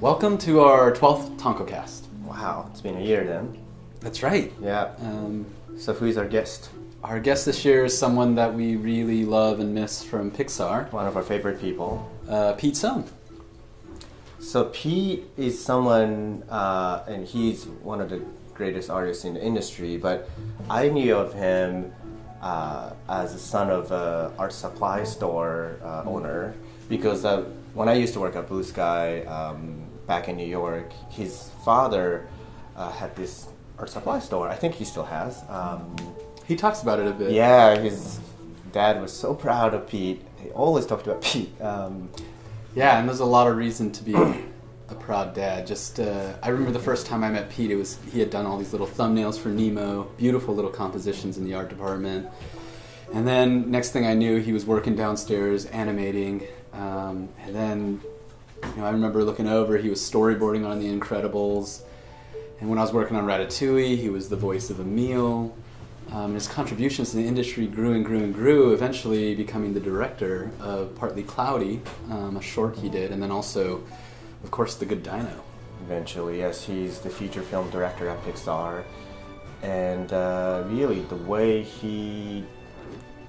Welcome to our 12th TonkoCast. Wow, it's been a year then. That's right. Yeah. Um, So who's our guest? our guest this year is someone that we really love and miss from Pixar, One of our favorite people. uh, Pete Sohn. So Pete is someone, uh, and he's one of the greatest artists in the industry. But I knew of him uh, as a son of an art supply store uh, owner because uh, when I used to work at Blue Sky um, back in New York, his father uh, had this art supply store. I think he still has. Um, He talks about it a bit. Yeah, his dad was so proud of Pete. He always talked about Pete. Um, Yeah, and there's a lot of reason to be a proud dad. Just uh, I remember the first time I met Pete, it was he had done all these little thumbnails for Nemo, beautiful little compositions in the art department. And then next thing I knew, he was working downstairs animating. Um, and then you know, I remember looking over, he was storyboarding on The Incredibles. And when I was working on Ratatouille, he was the voice of Emile. Um, his contributions to the industry grew and grew and grew, eventually becoming the director of Partly Cloudy, um, a short he did, and then also, of course, The Good Dino. eventually, yes, he's the feature film director at Pixar. And uh, really, the way he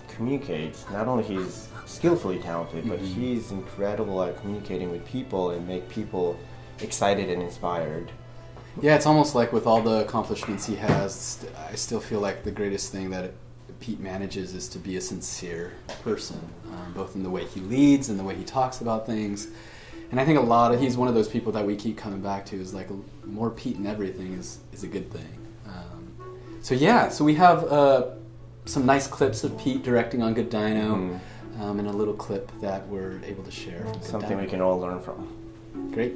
communicates, not only he's skillfully talented, but he's incredible at communicating with people and make people excited and inspired. Yeah, it's almost like with all the accomplishments he has, st- I still feel like the greatest thing that Pete manages is to be a sincere person, um, both in the way he leads and the way he talks about things. And I think a lot of he's one of those people that we keep coming back to is like more Pete in everything is is a good thing. Um, so yeah, so we have uh, some nice clips of Pete directing on Good Dino, um, and a little clip that we're able to share. from Good Something Dino. we can all learn from. Great.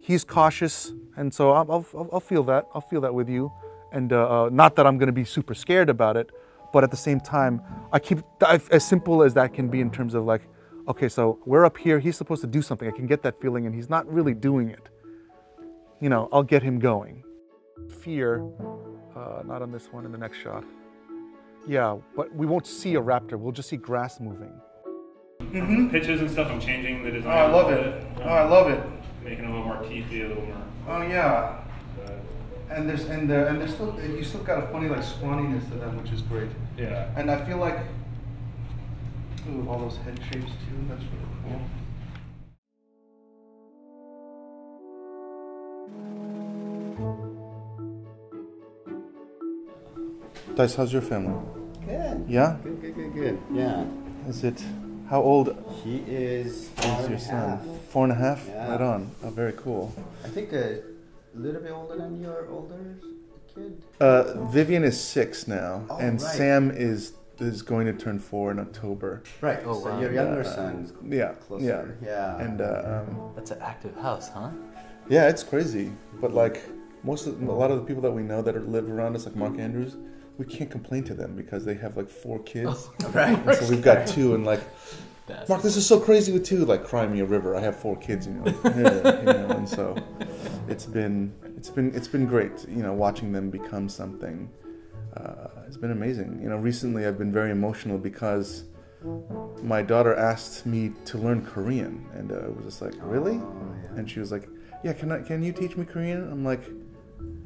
he's cautious, and so I'll, I'll, I'll feel that. I'll feel that with you, and uh, uh, not that I'm going to be super scared about it, but at the same time, I keep I- as simple as that can be in terms of like, okay, so we're up here. He's supposed to do something. I can get that feeling, and he's not really doing it. You know, I'll get him going. Fear, uh, not on this one. In the next shot. Yeah, but we won't see a raptor. We'll just see grass moving. Mm -hmm. pitches and stuff. I'm changing the design. Oh, I a love it. bit, Oh, I love it. Making it a little more teethy, a little more. Oh yeah. And there's and uh, and there's still you still got a funny like scrawniness to them, which is great. yeah. And I feel like ooh, all those head shapes too. That's really cool. Dice, how's your family? Good. Yeah. Good, good, good, good. Yeah. Is it? How old He is four is your a son? half. Four and a half. Yeah. Right on. Oh, very cool. I think a little bit older than your older kid. Uh, Vivian is six now, Oh, and right. Sam is is going to turn four in October. Right. Oh, so wow. your younger Uh, son's Yeah. closer. Yeah. Yeah. And uh, um, That's an active house, huh? Yeah, it's crazy. But like most of a lot of the people that we know that are, live around us, like Mark Andrews, we can't complain to them because they have like four kids. right. And so we've got two, and like That's Mark, this is so crazy with two. Like, cry me a river. I have four kids, you know. Yeah, you know, and so it's been it's been it's been great, you know, watching them become something. Uh, it's been amazing. You know, recently I've been very emotional because my daughter asked me to learn Korean, and uh, it was just like, really? Oh, yeah. And she was like, "Yeah, can I? Can you teach me Korean?" I'm like,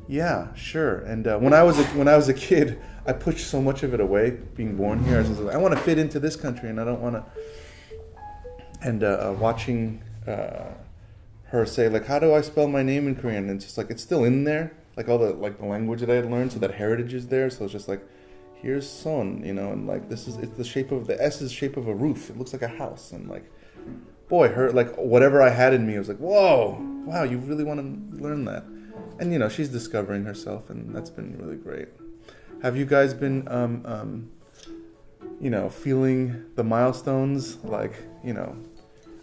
"Yeah, sure." And uh, when I was a, when I was a kid, I pushed so much of it away. Being born here, I was like, "I want to fit into this country, and I don't want to." And uh, uh, watching uh, her say like, "How do I spell my name in Korean?" And it's just like it's still in there, like all the like the language that I had learned, so that heritage is there. So it's just like, here's son, you know, and like this is it's the shape of the S is shape of a roof. It looks like a house, and like boy, her like whatever I had in me, I was like, whoa, wow, you really want to learn that, and you know, she's discovering herself, and that's been really great. Have you guys been, um, um, you know, feeling the milestones, like you know,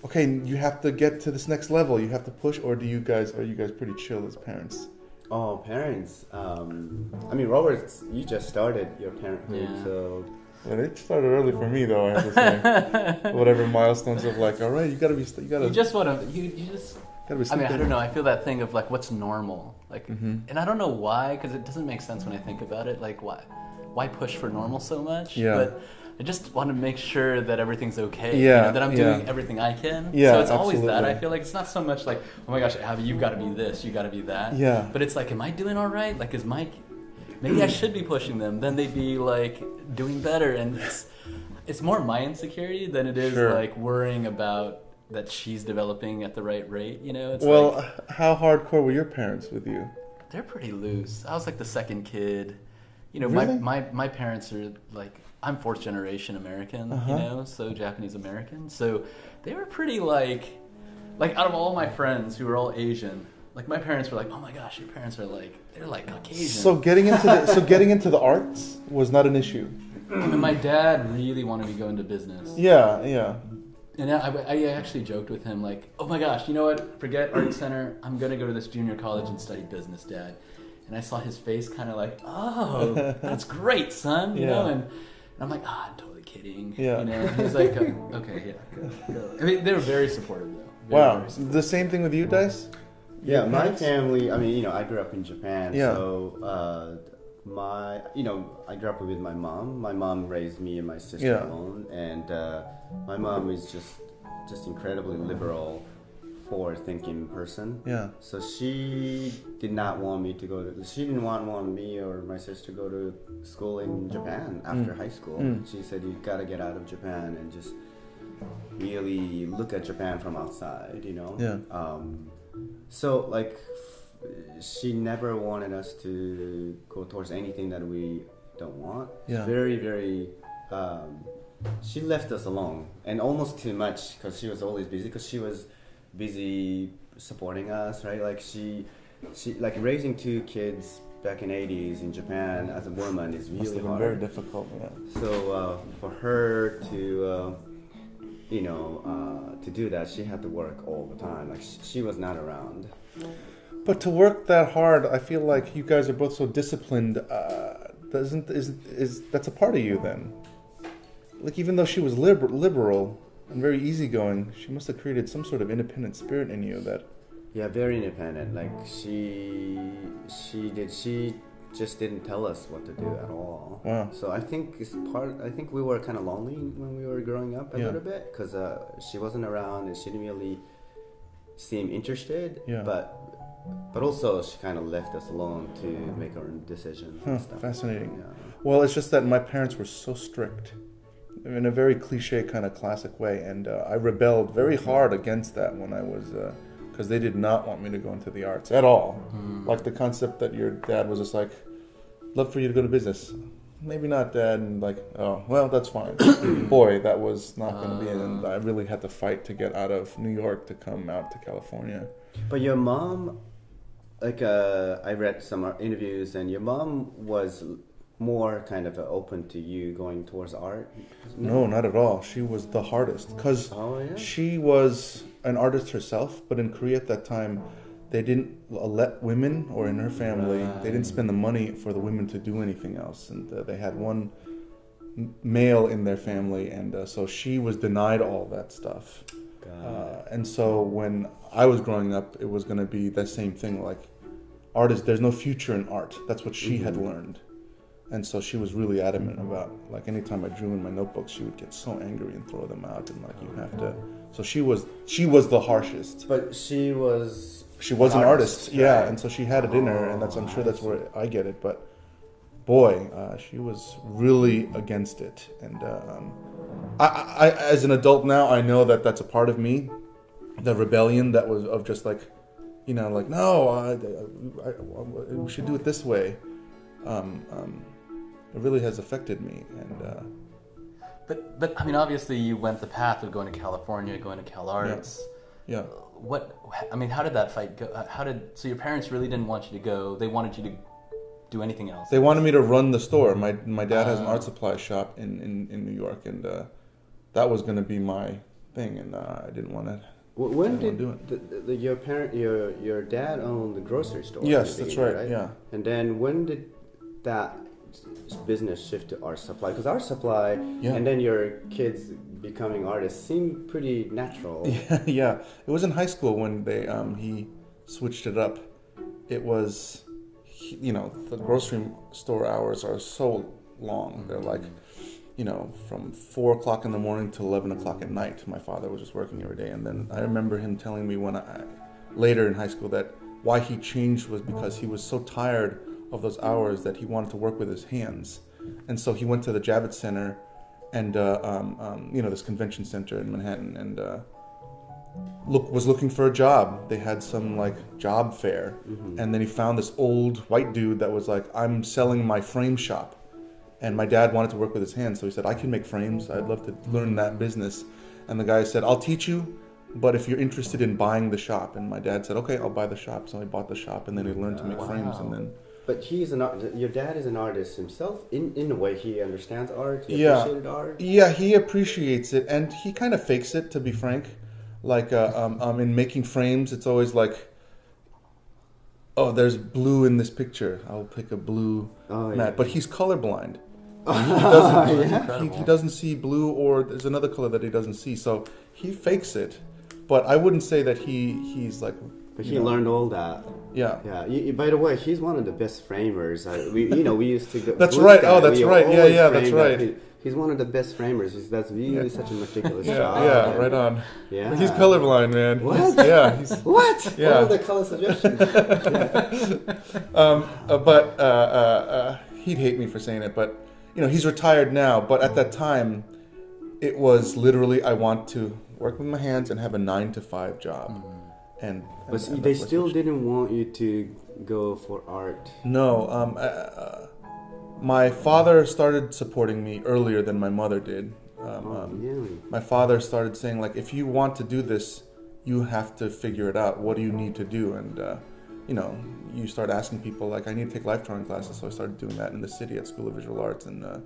okay, you have to get to this next level, you have to push, or do you guys are you guys pretty chill as parents? Oh, parents. Um, I mean, Robert, you just started your parenthood, Yeah. so Yeah, it started early for me though. I have to say, whatever milestones of like, all right, you gotta be, you gotta, You just want to. You, you just. gotta be. I mean, I don't know. I feel that thing of like, what's normal? Like, Mhm. and I don't know why, because it doesn't make sense when I think about it. Like, why, why push for normal so much? Yeah. But I just want to make sure that everything's okay. you Yeah, know, that I'm yeah. doing everything I can. Yeah, So it's always that. I feel like it's not so much like, oh my gosh, Abby, you've got to be this, you've got to be that. Yeah. But it's like, am I doing all right? Like, is Mike? Maybe I should be pushing them. Then they'd be like doing better, and it's it's more my insecurity than it is Sure. like worrying about that she's developing at the right rate. You know, it's Well, like, how hardcore were your parents with you? they're pretty loose. I was like the second kid. You know, Really? my, my my parents are like I'm fourth generation American, Uh-huh. you know, so Japanese American. So they were pretty like like out of all my friends who were all Asian, like my parents were like, "Oh my gosh, your parents are like they're like Caucasian." So getting into the so getting into the arts was not an issue. and my dad really wanted me to go into business. Yeah, yeah. And I, I actually joked with him like, "Oh my gosh, you know what? Forget art center. I'm gonna go to this junior college and study business, Dad." And I saw his face, kind of like, "Oh, that's great, son," you know. And, and I'm like, "Ah, I'm totally kidding." Yeah. You know. And he's like, uh, "Okay, yeah, go, go." I mean, they were very supportive though. Very, Wow. very supportive. The same thing with you, Dice? Yeah, my parents? family. I mean, you know, I grew up in Japan, Yeah. so uh, my, you know, I grew up with my mom. My mom raised me and my sister Yeah. alone, and uh, my mom is just, just incredibly liberal, forward-thinking person. Yeah. So she did not want me to go to. She didn't want want me or my sister to go to school in Japan after high school. Mm. She said you gotta get out of Japan and just really look at Japan from outside. You know. Yeah. Um, so like, she never wanted us to go towards anything that we don't want. Yeah. Very very. Um, she left us alone and almost too much because she was always busy because she was busy supporting us right like she she like raising two kids back in 80s in japan as a woman is Must really have been hard very difficult. Yeah. so uh, for her to uh, you know uh, to do that she had to work all the time like sh- she was not around But to work that hard, I feel like you guys are both so disciplined. Uh, doesn't is is that's a part of you then? Like even though she was liber- liberal and very easygoing, she must have created some sort of independent spirit in you that. yeah very independent like she she did she just didn't tell us what to do at all Wow. So I think it's part. I think we were kind of lonely when we were growing up a Yeah. little bit because uh, she wasn't around and she didn't really seem interested. Yeah. But but also she kind of left us alone to make our own decisions Huh, fascinating. Yeah. Well, it's just that my parents were so strict, in a very cliche kind of classic way, and uh, I rebelled very hard against that when I was, because they did not want me to go into the arts at all. Like the concept that your dad was just like, love for you to go to business. Maybe not, dad. And like, oh, well, that's fine. Boy, that was not going to be it. And I really had to fight to get out of New York to come out to California. But your mom, like uh, I read some uh, interviews, and your mom was more kind of open to you going towards art. No, not at all. She was the hardest because Oh yeah. she was an artist herself, but in Korea at that time, they didn't let women or in her family, they didn't spend the money for the women to do anything else, and uh, they had one male in their family, and uh, so she was denied all that stuff. Uh, and so when I was growing up, it was going to be the same thing. Like, artist, there's no future in art. That's what she had learned. And so she was really adamant about, like, anytime I drew in my notebooks, she would get so angry and throw them out, and like, you have to. So she was, she was the harshest. But she was. She was an artist, yeah, right? and so she had it in her, and that's I'm sure that's where I get it. But boy, uh, she was really against it, and um, I, I, as an adult now, I know that that's a part of me, the rebellion that was of just like, you know, like no, I, I, I, we should do it this way. Um, um, it really has affected me, and uh, But but I mean, obviously, you went the path of going to California, going to Cal Arts. yeah. What I mean, how did that fight go? Uh, How did so your parents really didn't want you to go? They wanted you to do anything else. They wanted me to run the store. My my dad has an Ah. art supply shop in, in, in New York, and uh, that was going to be my thing, and uh, I didn't want to. When Didn't did wanna do the, the, the, your parent, your your dad owned the grocery store? in Yes, that's beginning, right, yeah. And then when did that s- business shift to art supply? Because art supply Yeah. and then your kids becoming artists seem pretty natural. Yeah, yeah. It was in high school when they um, he switched it up. It was, he- you know, the grocery store hours are so long. They're like, you know, from four o'clock in the morning to eleven o'clock at night. My father was just working every day, and then I remember him telling me when I later in high school that why he changed was because he was so tired of those hours that he wanted to work with his hands, and so he went to the Javits Center, and uh, um, um, you know this convention center in Manhattan, and. Uh, look was looking for a job. They had some like job fair, and then he found this old white dude that was like, "I'm selling my frame shop," and my dad wanted to work with his hands, so he said, "I can make frames. I'd love to learn that business." And the guy said, "I'll teach you." But if you're interested in buying the shop, and my dad said, "Okay, I'll buy the shop." So he bought the shop, and then he learned to make frames, and then But he's an art. Your dad is an artist himself. In in a way, he understands art. He Yeah. art. Yeah, he appreciates it, and he kind of fakes it. To be frank, like uh, um, um, in making frames, it's always like, "Oh, there's blue in this picture. I'll pick a blue Oh, yeah. mat." But he's colorblind. He doesn't, he, he doesn't see blue, or there's another color that he doesn't see. So he fakes it. But I wouldn't say that he he's like. But he know, learned all that. Yeah. Yeah. You, you- by the way, he's one of the best framers. I, we, you know, we used to go. That's right. Sky, Oh, that's we right. Yeah, yeah, that's right. He- he's one of the best framers. He's, that's really Yeah. such a meticulous Yeah, job. yeah, And- right on. Yeah. But he's colorblind, man. What? Yeah, he's What? Yeah. What are the color suggestions? um, uh, but uh, uh, uh, he'd hate me for saying it. But you know, he's retired now. But at that time, it was literally I want to work with my hands and have a nine to five job. And, but and- they still switched. didn't want you to go for art. No, um, uh, uh, my father started supporting me earlier than my mother did. Um, Oh, um, really? my father started saying like if you want to do this you have to figure it out what do you need to do and uh, you know you start asking people like i need to take life drawing classes so i started doing that in the city at school of visual arts and uh,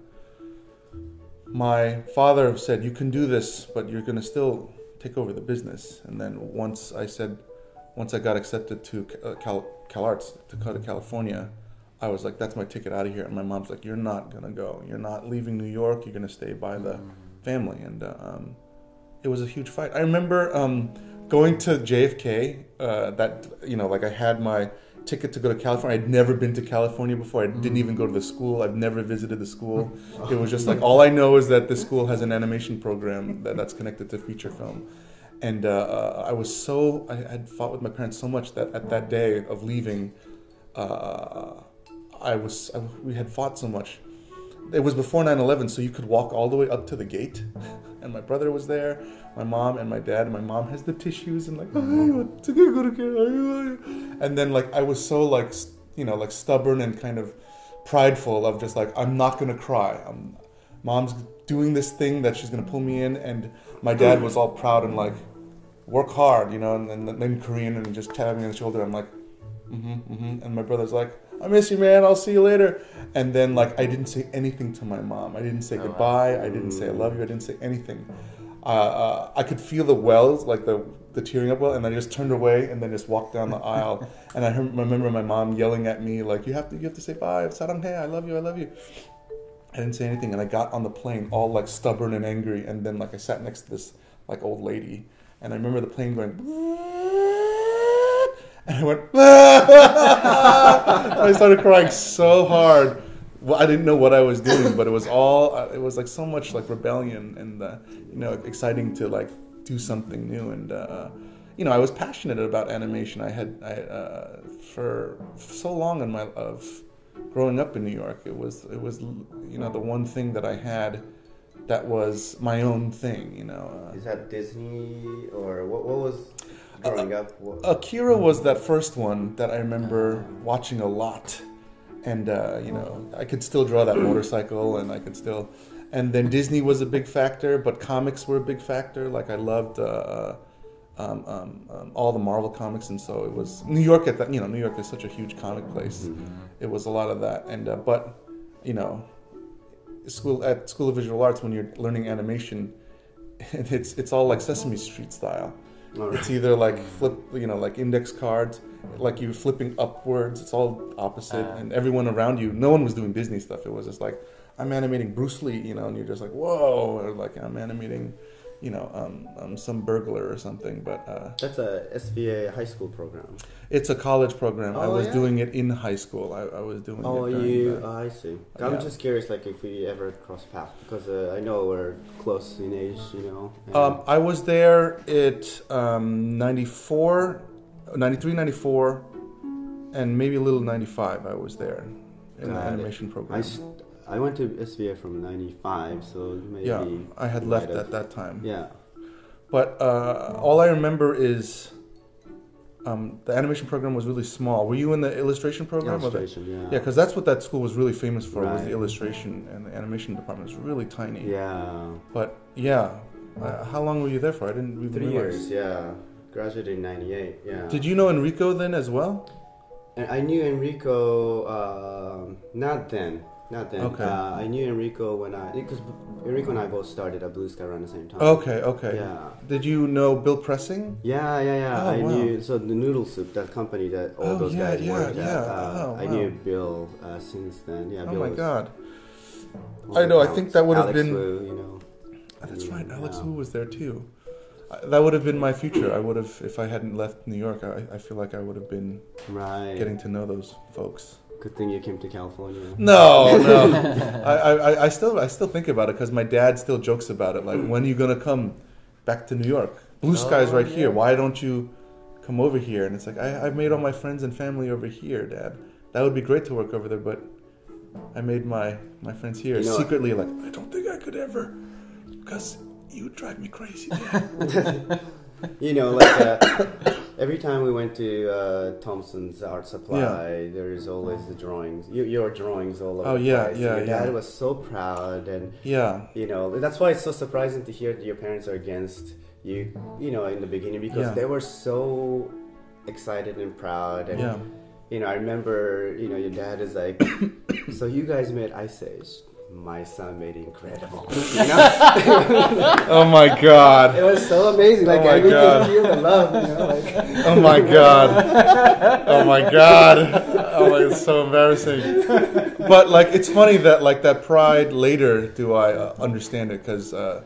my father said you can do this but you're going to still take over the business. And then once i said once i got accepted to uh, cal, cal arts to go to california i was like that's my ticket out of here. And my mom's like you're not going to go. You're not leaving new york. You're going to stay by the family, and uh, um, it was a huge fight. I remember um, going to JFK. Uh, that you know, like I had my ticket to go to California. I'd never been to California before. I didn't even go to the school. I've never visited the school. It was just like all I know is that the school has an animation program that, that's connected to feature film. And uh, uh, I was so I had fought with my parents so much that at that day of leaving, uh, I was I, we had fought so much it was before 9-11 so you could walk all the way up to the gate and my brother was there my mom and my dad and my mom has the tissues and like "Ay, what to go to care?" Ay, ay." and then like i was so like you know like stubborn and kind of prideful of just like i'm not gonna cry I'm, mom's doing this thing that she's gonna pull me in and my dad was all proud and like work hard you know and, and then korean and just tapping me on the shoulder i'm like mm-hmm, mm-hmm. and my brother's like i miss you man. I'll see you later. And then like i didn't say anything to my mom. I didn't say goodbye. I didn't say i love you. I didn't say anything. Uh, uh, i could feel the wells like the the tearing up well and i just turned away and then just walked down the aisle. And i heard, remember my mom yelling at me like you have to you have to say bye. Saranghae i love you i love you. I didn't say anything, and I got on the plane all like stubborn and angry, and then like I sat next to this like old lady, and I remember the plane going, and I went, I started crying so hard. Well, I didn't know what I was doing, but it was all uh, it was like so much like rebellion and uh, you know exciting to like do something new and. Uh, you know, I was passionate about animation. I had I, uh, for so long in my of growing up in New York. It was it was you know the one thing that I had that was my own thing. You know, Is that Disney or what? What was growing up? What, uh, Akira was that first one that I remember watching a lot, and uh, you know I could still draw that motorcycle, and I could still. And then Disney was a big factor, but comics were a big factor. Like I loved. Uh, um, um, um, all the Marvel comics, and so it was New York at that. You know, New York is such a huge comic place. It was a lot of that, and uh, but you know, school at School of Visual Arts when you're learning animation, it's it's all like Sesame Street style. Right. It's either like flip, you know, like index cards, like you're flipping upwards. It's all opposite, Ah. and everyone around you. No one was doing Disney stuff. It was just like I'm animating Bruce Lee, you know, and you're just like whoa, or like I'm animating, you know, um, um, some burglar or something. But uh, That's a SVA high school program. it's a college program. I Oh, was yeah? doing it in high school. I, I was doing Oh, it. you? the- Oh, I see. I'm Yeah. just curious, like if we ever cross paths, because uh, I know we're close in age, you know. and- Um, I was there at um, 94, 93, 94, and maybe a little 95. I was there in the Got it. animation I, program. s- I went to SVA from '95, so maybe. yeah, I had left at that time. Yeah. But uh, all I remember is um, the animation program was really small. Were you in the illustration program? Illustration, yeah. Yeah, because that's what that school was really famous for was the illustration and the animation department was really tiny. Yeah. But yeah, uh, how long were you there for? I didn't even Three realize. years, yeah. Graduated in '98, yeah. Did you know Enrico then as well? And I knew Enrico um not then, not then. Okay. Uh, I knew Enrico when I because Enrico and I both started at Blue Sky around the same time. Okay, okay. Yeah. Did you know Bill Presing? Yeah, yeah, yeah. Oh, I wow. knew so the Noodle Soup, that company that all Oh, those yeah, guys yeah, worked yeah. at. Uh, Oh, I knew Bill uh, since then. Yeah, Oh Bill my was God. I know, I think that would have been- Woo, you know. Ah, That's right. Alex. Woo was there too. That would have been my future. I would have, if I hadn't left New York, I, I feel like I would have been Right. getting to know those folks. Good thing you came to California. No, no. I, I, I still, I still think about it because my dad still jokes about it. Like, when are you gonna come back to New York? Blue oh, sky's Oh, right here. Why don't you come over here? And it's like I, I've made all my friends and family over here, Dad. That would be great to work over there, but I made my my friends here You know- secretly. Like, I don't think I could ever, because you drive me crazy. Dad. You know, like uh, every time we went to uh, Thompson's Art Supply, Yeah. there is always the drawings. You, your drawings all over. Oh, the yeah, place. yeah, Your yeah. dad was so proud, and yeah, you know that's why it's so surprising to hear that your parents are against you. You know, in the beginning because Yeah. they were so excited and proud, and yeah. you know, I remember, you know, your dad is like, so you guys made Ice Age. My son made incredible. You know, Oh my god! it was so amazing. Like Oh my I God. could feel the love. You know, like. Oh my God. Oh my God. Oh my, it's so embarrassing. But like, it's funny that like that pride. Later, do I uh, understand it? Because uh,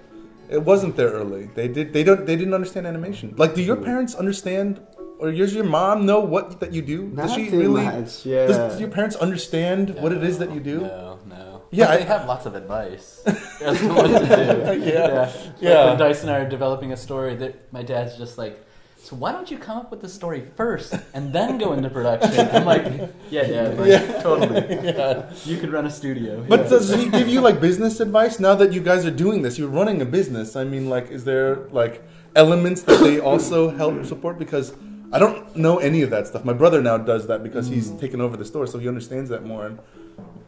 it wasn't there early. They did. They don't. They didn't understand animation. Like, do your parents understand? Or does your mom know what that you do? Not does she too really? much, yeah. Does, do your parents understand what it is that you do? No, no. Yeah, But they I- have lots of advice as to what to do. Yeah. Like Yeah. when Dice and I are developing a story, that my dad's just like, so why don't you come up with the story first and then go into production? I'm like, yeah, yeah, like, totally. Yeah. You could run a studio. But Yeah. does he give you like business advice now that you guys are doing this? You're running a business. I mean, like, is there like elements that they also help support? Because I don't know any of that stuff. My brother now does that because he's mm. taken over the store, so he understands that more. And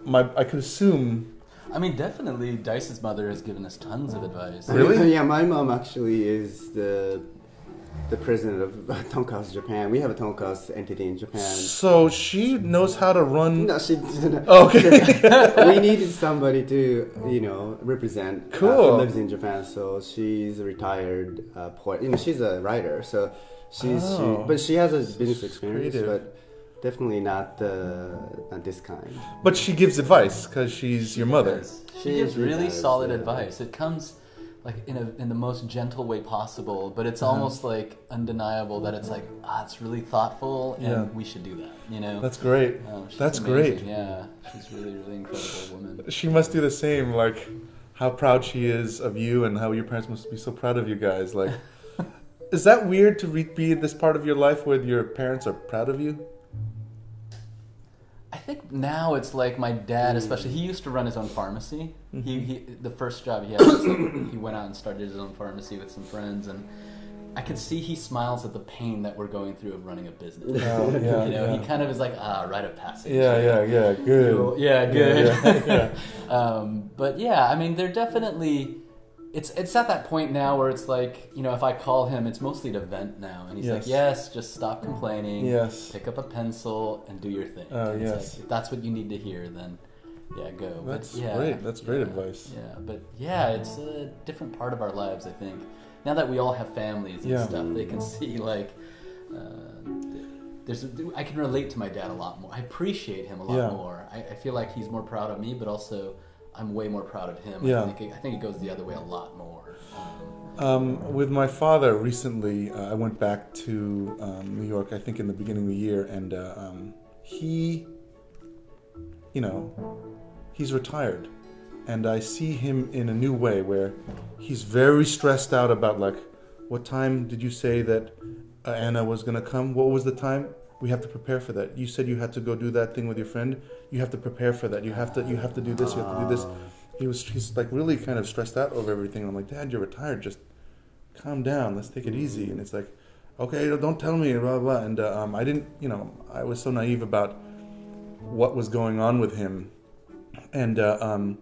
my, I could assume. I mean, definitely, Dice's mother has given us tons of advice. Really? Yeah, my mom actually is the the president of Tonko House Japan. We have a Tonko House entity in Japan. So she knows how to run. No, she didn't. Okay. we needed somebody to, you know, represent. Uh, Cool. who lives in Japan, so she's a retired uh, poet. You know, she's a writer, so she's. Oh. She, but she has a business experience, creative. but definitely not uh, not this kind. but she gives advice because she's your mother. She She gives really does, solid yeah. advice. It comes like in a in the most gentle way possible, but it's Uh-huh. almost like undeniable that it's like ah, it's really thoughtful, and Yeah. we should do that. You know, That's great. Oh, that's amazing. great. Yeah, she's really really incredible woman. She must do the same. Like how proud she is of you, and how your parents must be so proud of you guys. Like, is that weird to re- be in this part of your life where your parents are proud of you? I think now it's like my dad, especially. He used to run his own pharmacy. He, he the first job he had was like, he went out and started his own pharmacy with some friends, and I could see he smiles at the pain that we're going through of running a business. Oh, yeah, you know, yeah. he kind of is like ah, rite of passage. Yeah, yeah, yeah. Good. Yeah, good. Yeah, yeah, um, but yeah, I mean, they're definitely. It's it's at that point now where it's like you know if I call him, it's mostly to vent now, and he's like, Yes. yes, just stop complaining. Yes. Pick up a pencil and do your thing. Oh, And it's yes. like, if that's what you need to hear, then yeah, go. But, That's yeah, great. That's great yeah, advice. Yeah, but yeah, it's a different part of our lives. I think now that we all have families and Yeah. stuff, they can see like. Uh, there's, I can relate to my dad a lot more. I appreciate him a lot more. I, I feel like he's more proud of me, but also I'm way more proud of him. Yeah. I think it, I think it goes the other way a lot more. Um, with my father recently, uh, I went back to um, New York. I think in the beginning of the year, and uh, um, he, you know, he's retired, and I see him in a new way where he's very stressed out about like, what time did you say that uh, Anna was gonna come? What was the time? We have to prepare for that. You said you had to go do that thing with your friend. You have to prepare for that. You have to. You have to do this. You have to do this. He was. He's like really kind of stressed out over everything. I'm like, Dad, you're retired. Just calm down. Let's take it easy. And it's like, okay, don't tell me, blah, blah, blah. And uh, um, I didn't, you know, I was so naive about what was going on with him. And uh, um,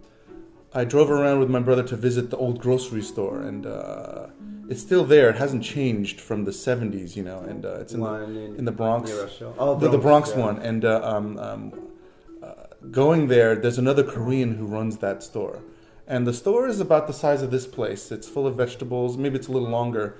I drove around with my brother to visit the old grocery store. And uh, it's still there. It hasn't changed from the 70s, you know, and uh, it's in the, in, in the Bronx. near Russia. Oh, the, the Bronx yeah. one. And uh, um, um, uh, going there, there's another Korean who runs that store. And the store is about the size of this place. It's full of vegetables. Maybe it's a little longer.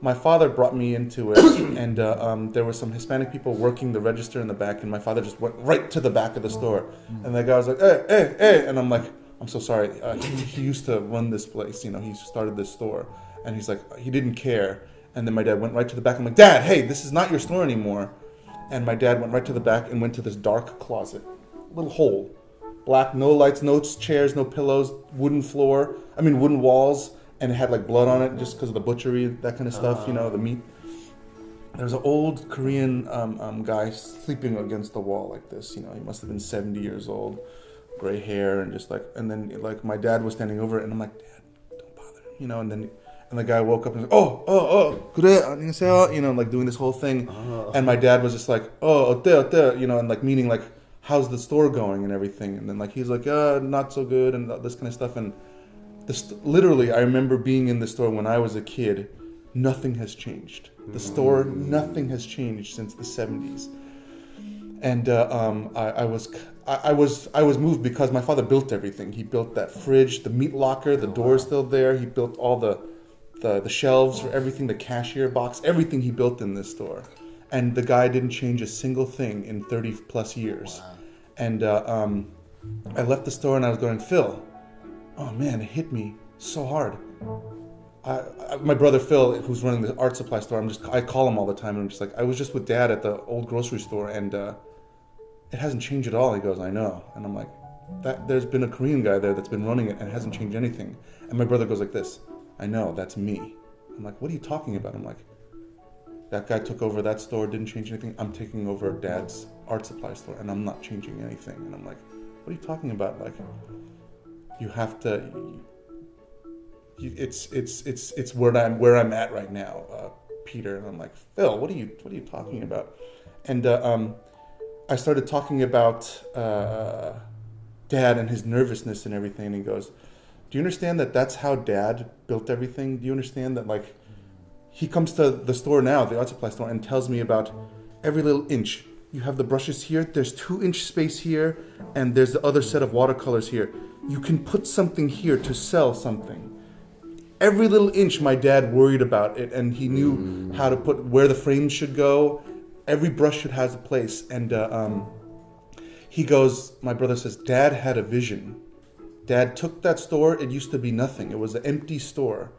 My father brought me into it, and uh, um, there were some Hispanic people working the register in the back, and my father just went right to the back of the store. And the guy was like, hey, hey, hey. And I'm like, I'm so sorry. Uh, he, he used to run this place. You know, he started this store. And he's like, he didn't care. And then my dad went right to the back. I'm like, Dad, hey, this is not your store anymore. And my dad went right to the back and went to this dark closet, little hole, black, no lights, no chairs, no pillows, wooden floor. I mean, wooden walls, and it had like blood on it just because of the butchery, that kind of stuff. You know, the meat. There was an old Korean um, um, guy sleeping against the wall like this. You know, he must have been 70 years old, gray hair, and just like. And then like my dad was standing over it, and I'm like, Dad, don't bother. You know, and then. And the guy woke up and was like, oh, oh, oh, 그래, 안녕하세요. You know, like doing this whole thing. And my dad was just like, oh, 어때, 어때? You know, and like meaning like, how's the store going and everything? And then like he's like, uh, not so good and this kind of stuff. And the st- literally, I remember being in the store when I was a kid. Nothing has changed. The store, nothing has changed since the '70s. And uh, um, I, I was, I, I was, I was moved because my father built everything. He built that fridge, the meat locker, the door's still there. He built all the, the, the shelves for everything, the cashier box, everything he built in this store. And the guy didn't change a single thing in 30 plus years. And uh, um, I left the store and I was going, Phil, oh man, it hit me so hard. I, I, my brother Phil, who's running the art supply store, I'm just I call him all the time, and I'm just like, I was just with Dad at the old grocery store, and uh, it hasn't changed at all. He goes, I know, and I'm like, that there's been a Korean guy there that's been running it and it hasn't changed anything. And my brother goes like this, I know, that's me. I'm like, what are you talking about? I'm like, that guy took over that store, didn't change anything. I'm taking over Dad's art supply store, and I'm not changing anything. And I'm like, what are you talking about? Like, you have to. You, it's it's it's it's where I'm where I'm at right now, uh, Peter. And I'm like, Phil, what are you what are you talking about? And uh, um, I started talking about uh, Dad and his nervousness and everything. And he goes, "Do you understand that that's how Dad built everything? Do you understand that like?" he comes to the store now, the art supply store, and tells me about every little inch. You have the brushes here, there's two inch space here, and there's the other set of watercolors here. You can put something here to sell something. Every little inch, my dad worried about it, and he knew how to put where the frames should go. Every brush should have a place. And uh, um, he goes, my brother says, Dad had a vision. Dad took that store, it used to be nothing, it was an empty store.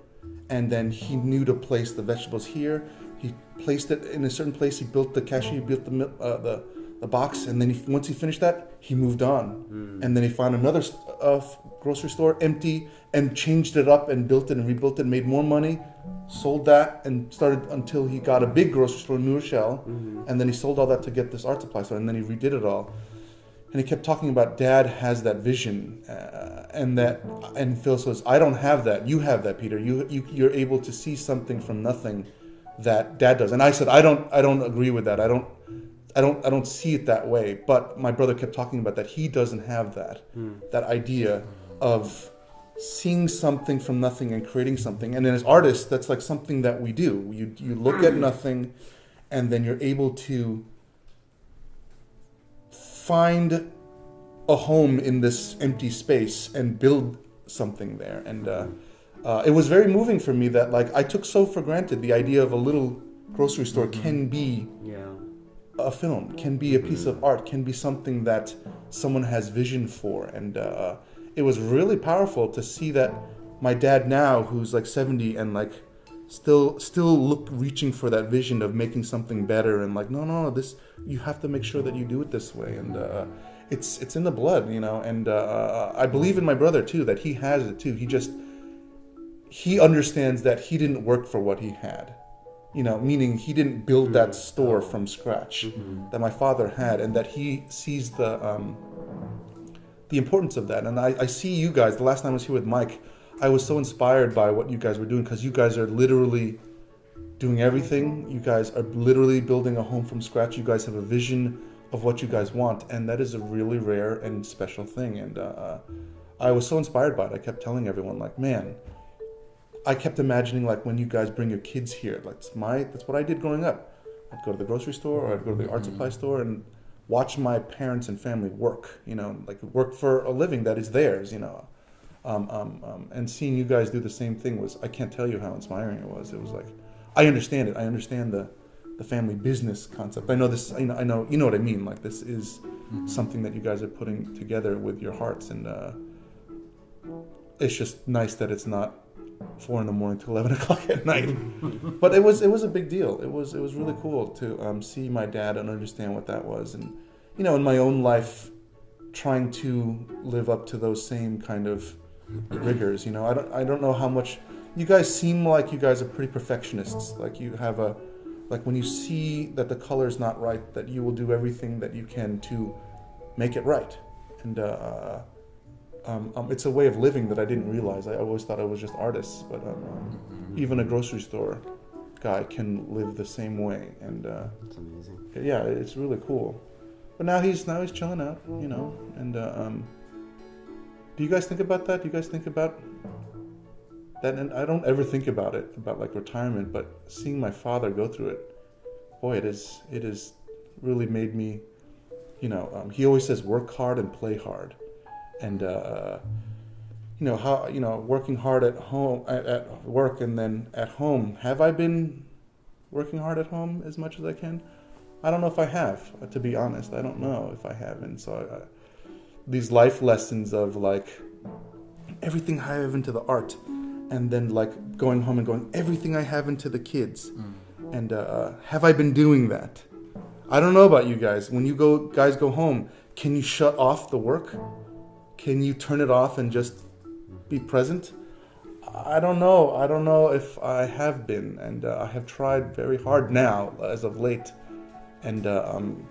And then he knew to place the vegetables here. He placed it in a certain place. He built the cashier, he built the uh, the, the box, and then he, once he finished that, he moved on. And then he found another uh, grocery store empty and changed it up and built it and rebuilt it, and made more money, sold that, and started until he got a big grocery store in New Rochelle, and then he sold all that to get this art supply store, and then he redid it all and he kept talking about dad has that vision uh, and that and phil says i don't have that. You have that peter. You, you you're able to see something from nothing that dad does. And i said i don't i don't agree with that. I don't i don't i don't see it that way. But my brother kept talking about that he doesn't have that that idea of seeing something from nothing and creating something. And then as artists that's like something that we do. You you look at nothing and then you're able to find a home in this empty space and build something there. And uh, uh, it was very moving for me that like I took so for granted the idea of a little grocery store can be Yeah. a film, can be a piece of art, can be something that someone has vision for, and uh, it was really powerful to see that my dad now, who's like 70 and like still still look reaching for that vision of making something better and like no no no this you have to make sure that you do it this way and uh, it's it's in the blood you know and uh, I believe in my brother too that he has it too. He just he understands that he didn't work for what he had you know meaning he didn't build that store from scratch that my father had and that he sees the um, the importance of that. And I, I see you guys the last time I was here with Mike I was so inspired by what you guys were doing because you guys are literally doing everything. You guys are literally building a home from scratch. You guys have a vision of what you guys want, and that is a really rare and special thing. And uh, I was so inspired by it. I kept telling everyone, like, man, I kept imagining like when you guys bring your kids here. Like, that's my that's what I did growing up. I'd go to the grocery store or I'd go to the art supply store and watch my parents and family work. You know, like work for a living that is theirs. You know. Um, um, um, and seeing you guys do the same thing was I can't tell you how inspiring it was. It was like I understand it. I understand the the family business concept. I know this. I know. I know you know what I mean. Like this is something that you guys are putting together with your hearts, and uh, it's just nice that it's not four in the morning to eleven o'clock at night. but it was it was a big deal. It was it was really cool to um, see my dad and understand what that was, and you know, in my own life, trying to live up to those same kind of rigors. You know, I don't I don't know how much you guys seem like you guys are pretty perfectionists. Like you have a like when you see that the color is not right, that you will do everything that you can to make it right. And uh, um, um, it's a way of living that I didn't realize. I always thought I was just artists, but um, um, even a grocery store guy can live the same way. And uh, It's amazing. yeah, it's really cool. But now he's now he's chilling out, you know. And uh, um, do you guys think about that? Do you guys think about that? And I don't ever think about it about like retirement, but seeing my father go through it, boy, it is it is really made me, you know. Um, he always says work hard and play hard, and uh, you know how you know working hard at home at, at work and then at home. Have I been working hard at home as much as I can? I don't know if I have, uh, to be honest. I don't know if I have. And so I, these life lessons of like everything I have into the art, and then like going home and going everything I have into the kids. And uh, have I been doing that? I don't know about you guys. When you go, guys go home, can you shut off the work? Can you turn it off and just be present? I don't know. I don't know if I have been, and uh, I have tried very hard now as of late, and uh, um,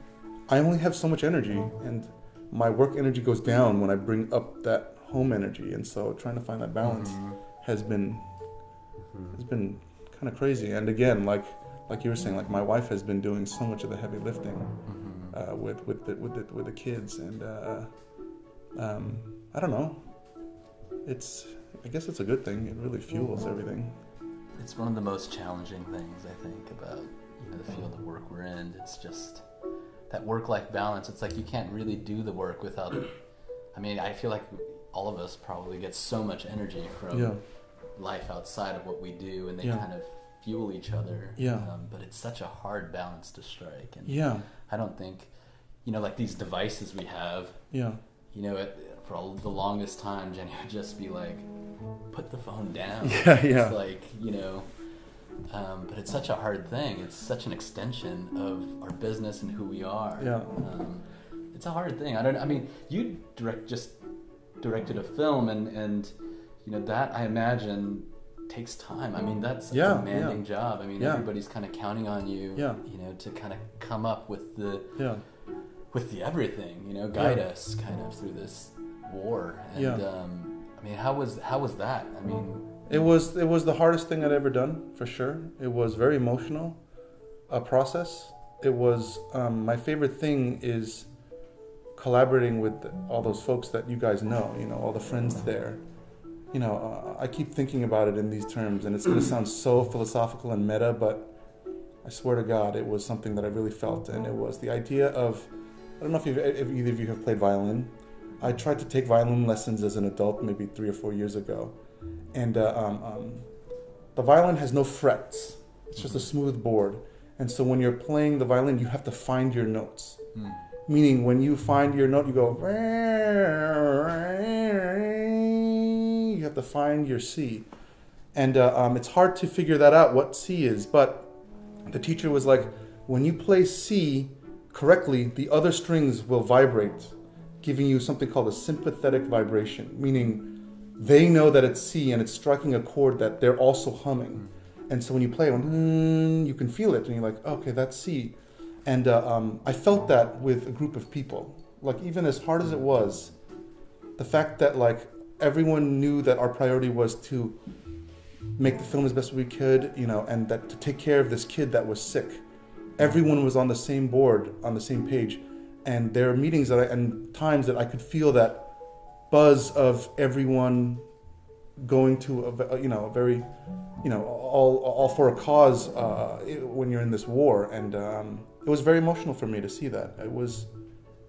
I only have so much energy, and my work energy goes down when I bring up that home energy, and so trying to find that balance has been has been kind of crazy. And again, like like you were saying, like my wife has been doing so much of the heavy lifting uh, with with the, with the, with the kids, and uh, um, I don't know. It's I guess it's a good thing. It really fuels everything. It's one of the most challenging things I think about you know the field of work we're in. It's just that work-life balance. It's like you can't really do the work without. I mean, I feel like all of us probably get so much energy from Yeah. life outside of what we do, and they Yeah. kind of fuel each other. Yeah. Um, but it's such a hard balance to strike, and Yeah, I don't think, you know, like these devices we have. yeah, You know, it, for all the longest time, Jenny would just be like, "Put the phone down." Yeah, yeah. It's like you know, um, but it's such a hard thing. It's such an extension of our business and who we are. Yeah. Um, it's a hard thing. I don't. I mean, you direct just directed a film, and and you know that I imagine takes time. I mean, that's a Yeah, demanding job. I mean, Yeah. everybody's kind of counting on you. Yeah. You know, to kind of come up with the yeah, with the everything, you know, guide Yeah. us kind of through this war. And Yeah. um, I mean, how was how was that? I mean, It was it was the hardest thing I'd ever done for sure. It was very emotional, a process. It was um, my favorite thing is collaborating with all those folks that you guys know. You know, all the friends there. You know, uh, I keep thinking about it in these terms, and it's going to sound so philosophical and meta, but I swear to God, it was something that I really felt, and it was the idea of. I don't know if, you've, if either of you have played violin. I tried to take violin lessons as an adult, maybe three or four years ago, and uh, um, um, the violin has no frets. It's just a smooth board, and so when you're playing the violin, you have to find your notes. Meaning, when you find your note, you go, you have to find your C, and uh, um, it's hard to figure that out what C is. But the teacher was like, when you play C correctly, the other strings will vibrate, giving you something called a sympathetic vibration, meaning they know that it's C and it's striking a chord that they're also humming. And so when you play you can feel it, and you're like, okay, that's C. And uh, um, I felt that with a group of people. Like even as hard as it was, the fact that like everyone knew that our priority was to make the film as best we could, you know, and that to take care of this kid that was sick. Everyone was on the same board, on the same page, and there are meetings that I, and times that I could feel that buzz of everyone going to a, you know a very you know all all for a cause uh, when you're in this war, and um, it was very emotional for me to see that. It was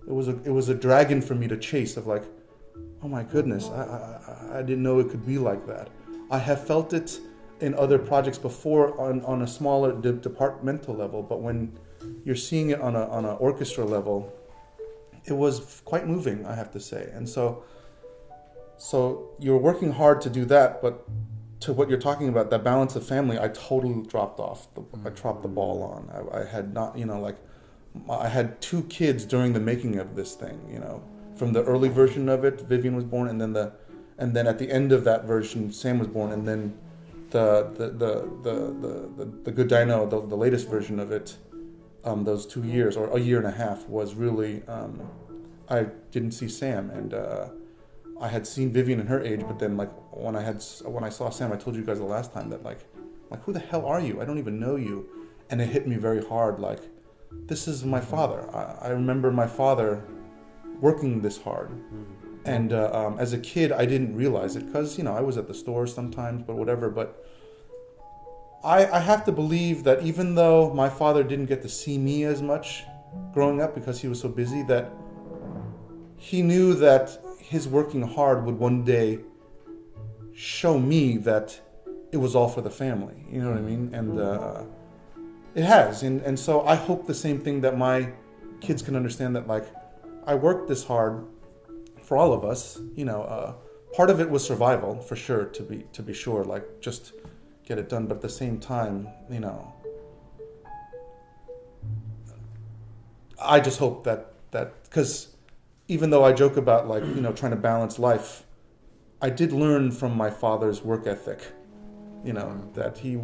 it was a it was a dragon for me to chase of like oh my goodness I, I, I didn't know it could be like that i have felt it in other projects before on, on a smaller de- departmental level but when you're seeing it on a on an orchestra level it was quite moving i have to say and so so you're working hard to do that but to what you're talking about that balance of family i totally dropped off the, i dropped the ball on. I, I had not you know like I had two kids during the making of this thing, you know, from the early version of it, Vivian was born, and then the, and then at the end of that version, Sam was born, and then the the the the the, the, the Good Dino, the, the latest version of it, um, those two years or a year and a half was really, um, I didn't see Sam, and uh, I had seen Vivian in her age, but then like when I had when I saw Sam, I told you guys the last time that like, like who the hell are you? I don't even know you, and it hit me very hard, like this is my father. I, I remember my father working this hard. And uh, um, as a kid, I didn't realize it because, you know, I was at the store sometimes, but whatever. But I, I have to believe that even though my father didn't get to see me as much growing up because he was so busy, that he knew that his working hard would one day show me that it was all for the family. You know what I mean? And uh, it has, and and so I hope the same thing that my kids can understand that like I worked this hard for all of us. You know, uh, part of it was survival for sure. To be to be sure, like just get it done. But at the same time, you know, I just hope that that because even though I joke about like you know trying to balance life, I did learn from my father's work ethic. You know that he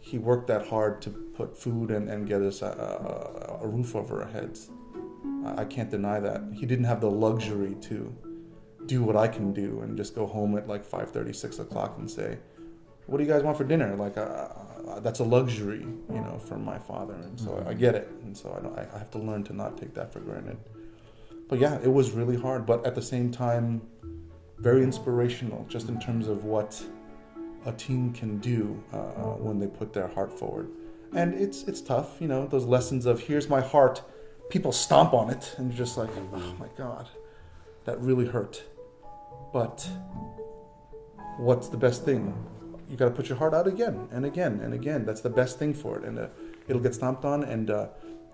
he worked that hard to put food and, and get us a, a, a roof over our heads. I can't deny that. He didn't have the luxury to do what I can do and just go home at like 5.30, 6 o'clock and say, what do you guys want for dinner? Like, uh, uh, that's a luxury, you know, from my father. And so I get it. And so I, don't, I have to learn to not take that for granted. But yeah, it was really hard. But at the same time, very inspirational just in terms of what a team can do uh, when they put their heart forward. And it's it's tough, you know, those lessons of here's my heart, people stomp on it, and you're just like, oh my god, that really hurt. But what's the best thing? You got to put your heart out again and again and again. That's the best thing for it, and uh, it'll get stomped on. And uh,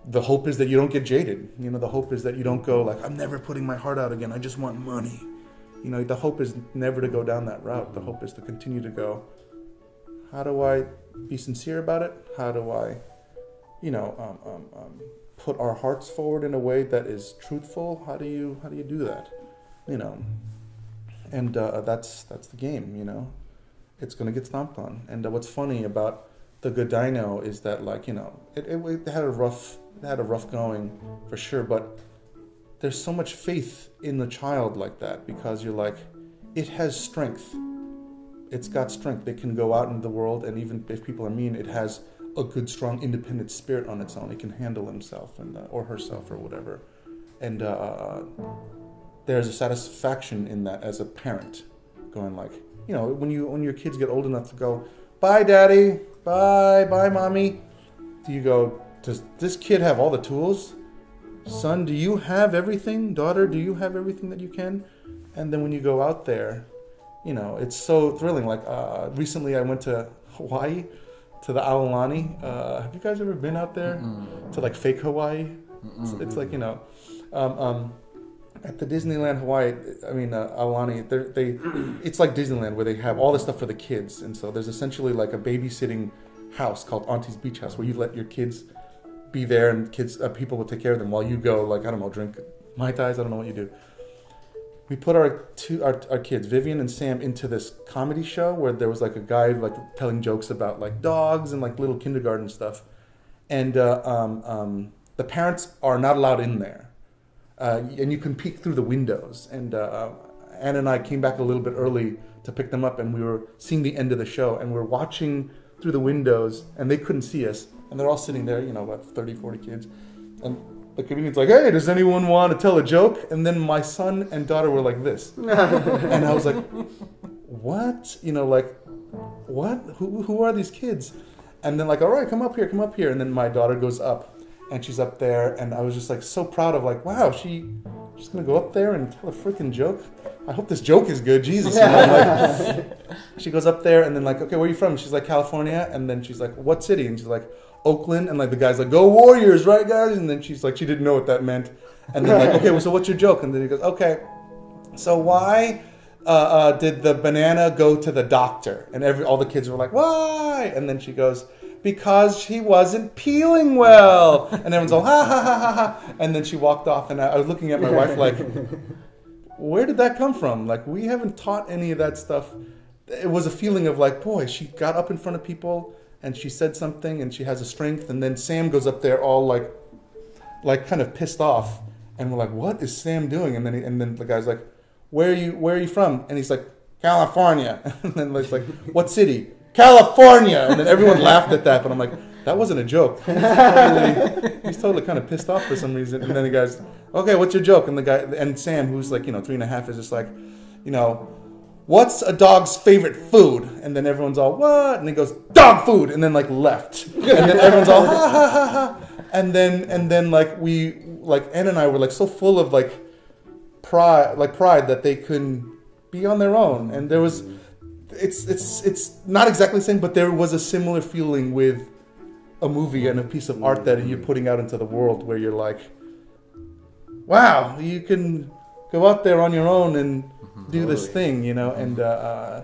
the hope is that you don't get jaded. You know, the hope is that you don't go like, I'm never putting my heart out again. I just want money. You know, the hope is never to go down that route. The hope is to continue to go. How do I be sincere about it? How do I, you know, um, um, um, put our hearts forward in a way that is truthful? How do you how do you do that? You know, and uh, that's that's the game. You know, it's gonna get stomped on. And uh, what's funny about the good dino is that like you know it, it, it had a rough had a rough going for sure, but there's so much faith in the child like that because you're like it has strength. It's got strength. It can go out into the world and even if people are mean it has a good strong independent spirit on its own. It can handle himself and uh, or herself or whatever. And uh, there's a satisfaction in that as a parent going like you know when you when your kids get old enough to go bye daddy. Bye. Bye mommy. Do you go does this kid have all the tools? Son do you have everything? Daughter do you have everything that you can? And then when you go out there you know it's so thrilling. Like uh, recently i went to hawaii to the aulani uh, have you guys ever been out there? To like fake hawaii? It's, it's like you know um, um, at the Disneyland Hawaii, I mean uh, Aulani, they it's like Disneyland where they have all this stuff for the kids, and so there's essentially like a babysitting house called Auntie's Beach House where you let your kids be there and kids uh, people will take care of them while you go like I don't know drink mai tais. I don't know what you do. We put our two our, our kids Vivian and Sam into this comedy show where there was like a guy like telling jokes about like dogs and like little kindergarten stuff, and uh, um, um, the parents are not allowed in there, uh, and you can peek through the windows. And uh, Anna and I came back a little bit early to pick them up, and we were seeing the end of the show, and we're watching through the windows, and they couldn't see us, and they're all sitting there, you know, about 30, 40 kids, and the comedian's like, "Hey, does anyone want to tell a joke?" And then my son and daughter were like this, and I was like, "What?" You know, like, "What? Who, who are these kids?" And then like, "All right, come up here, come up here." And then my daughter goes up, and she's up there, and I was just like so proud of like, "Wow, she she's gonna go up there and tell a freaking joke." I hope this joke is good, Jesus. You know, like, she goes up there and then like, okay, where are you from? She's like California, and then she's like, what city? And she's like, Oakland, and like the guy's like, go Warriors, right, guys? And then she's like, she didn't know what that meant, and then like, okay, well, so what's your joke? And then he goes, okay, so why uh, uh, did the banana go to the doctor? And every all the kids were like, why? And then she goes. Because she wasn't peeling well, and everyone's all ha ha ha ha ha. And then she walked off, and I, I was looking at my wife like, where did that come from? Like, we haven't taught any of that stuff. It was a feeling of like, boy, she got up in front of people and she said something and she has a strength. And then Sam goes up there all like, like kind of pissed off. And we're like, what is Sam doing? And then, he, and then the guy's like, where are you, where are you from? And he's like, California. And then it's like, what city? California. And then everyone laughed at that. But I'm like, that wasn't a joke. He's totally, he's totally kind of pissed off for some reason. And then the guy's, okay, what's your joke? And the guy, and Sam, who's like, you know, three and a half, is just like, you know, what's a dog's favorite food? And then everyone's all, what? And he goes, dog food. And then like left. And then everyone's all, ha ha ha ha. And then, and then like we, like Ann and I were like so full of like pride, like pride that they couldn't be on their own. And there was, it's, it's, it's not exactly the same, but there was a similar feeling with a movie and a piece of art that you're putting out into the world where you're like, wow, you can go out there on your own and do this thing, you know. And uh, uh,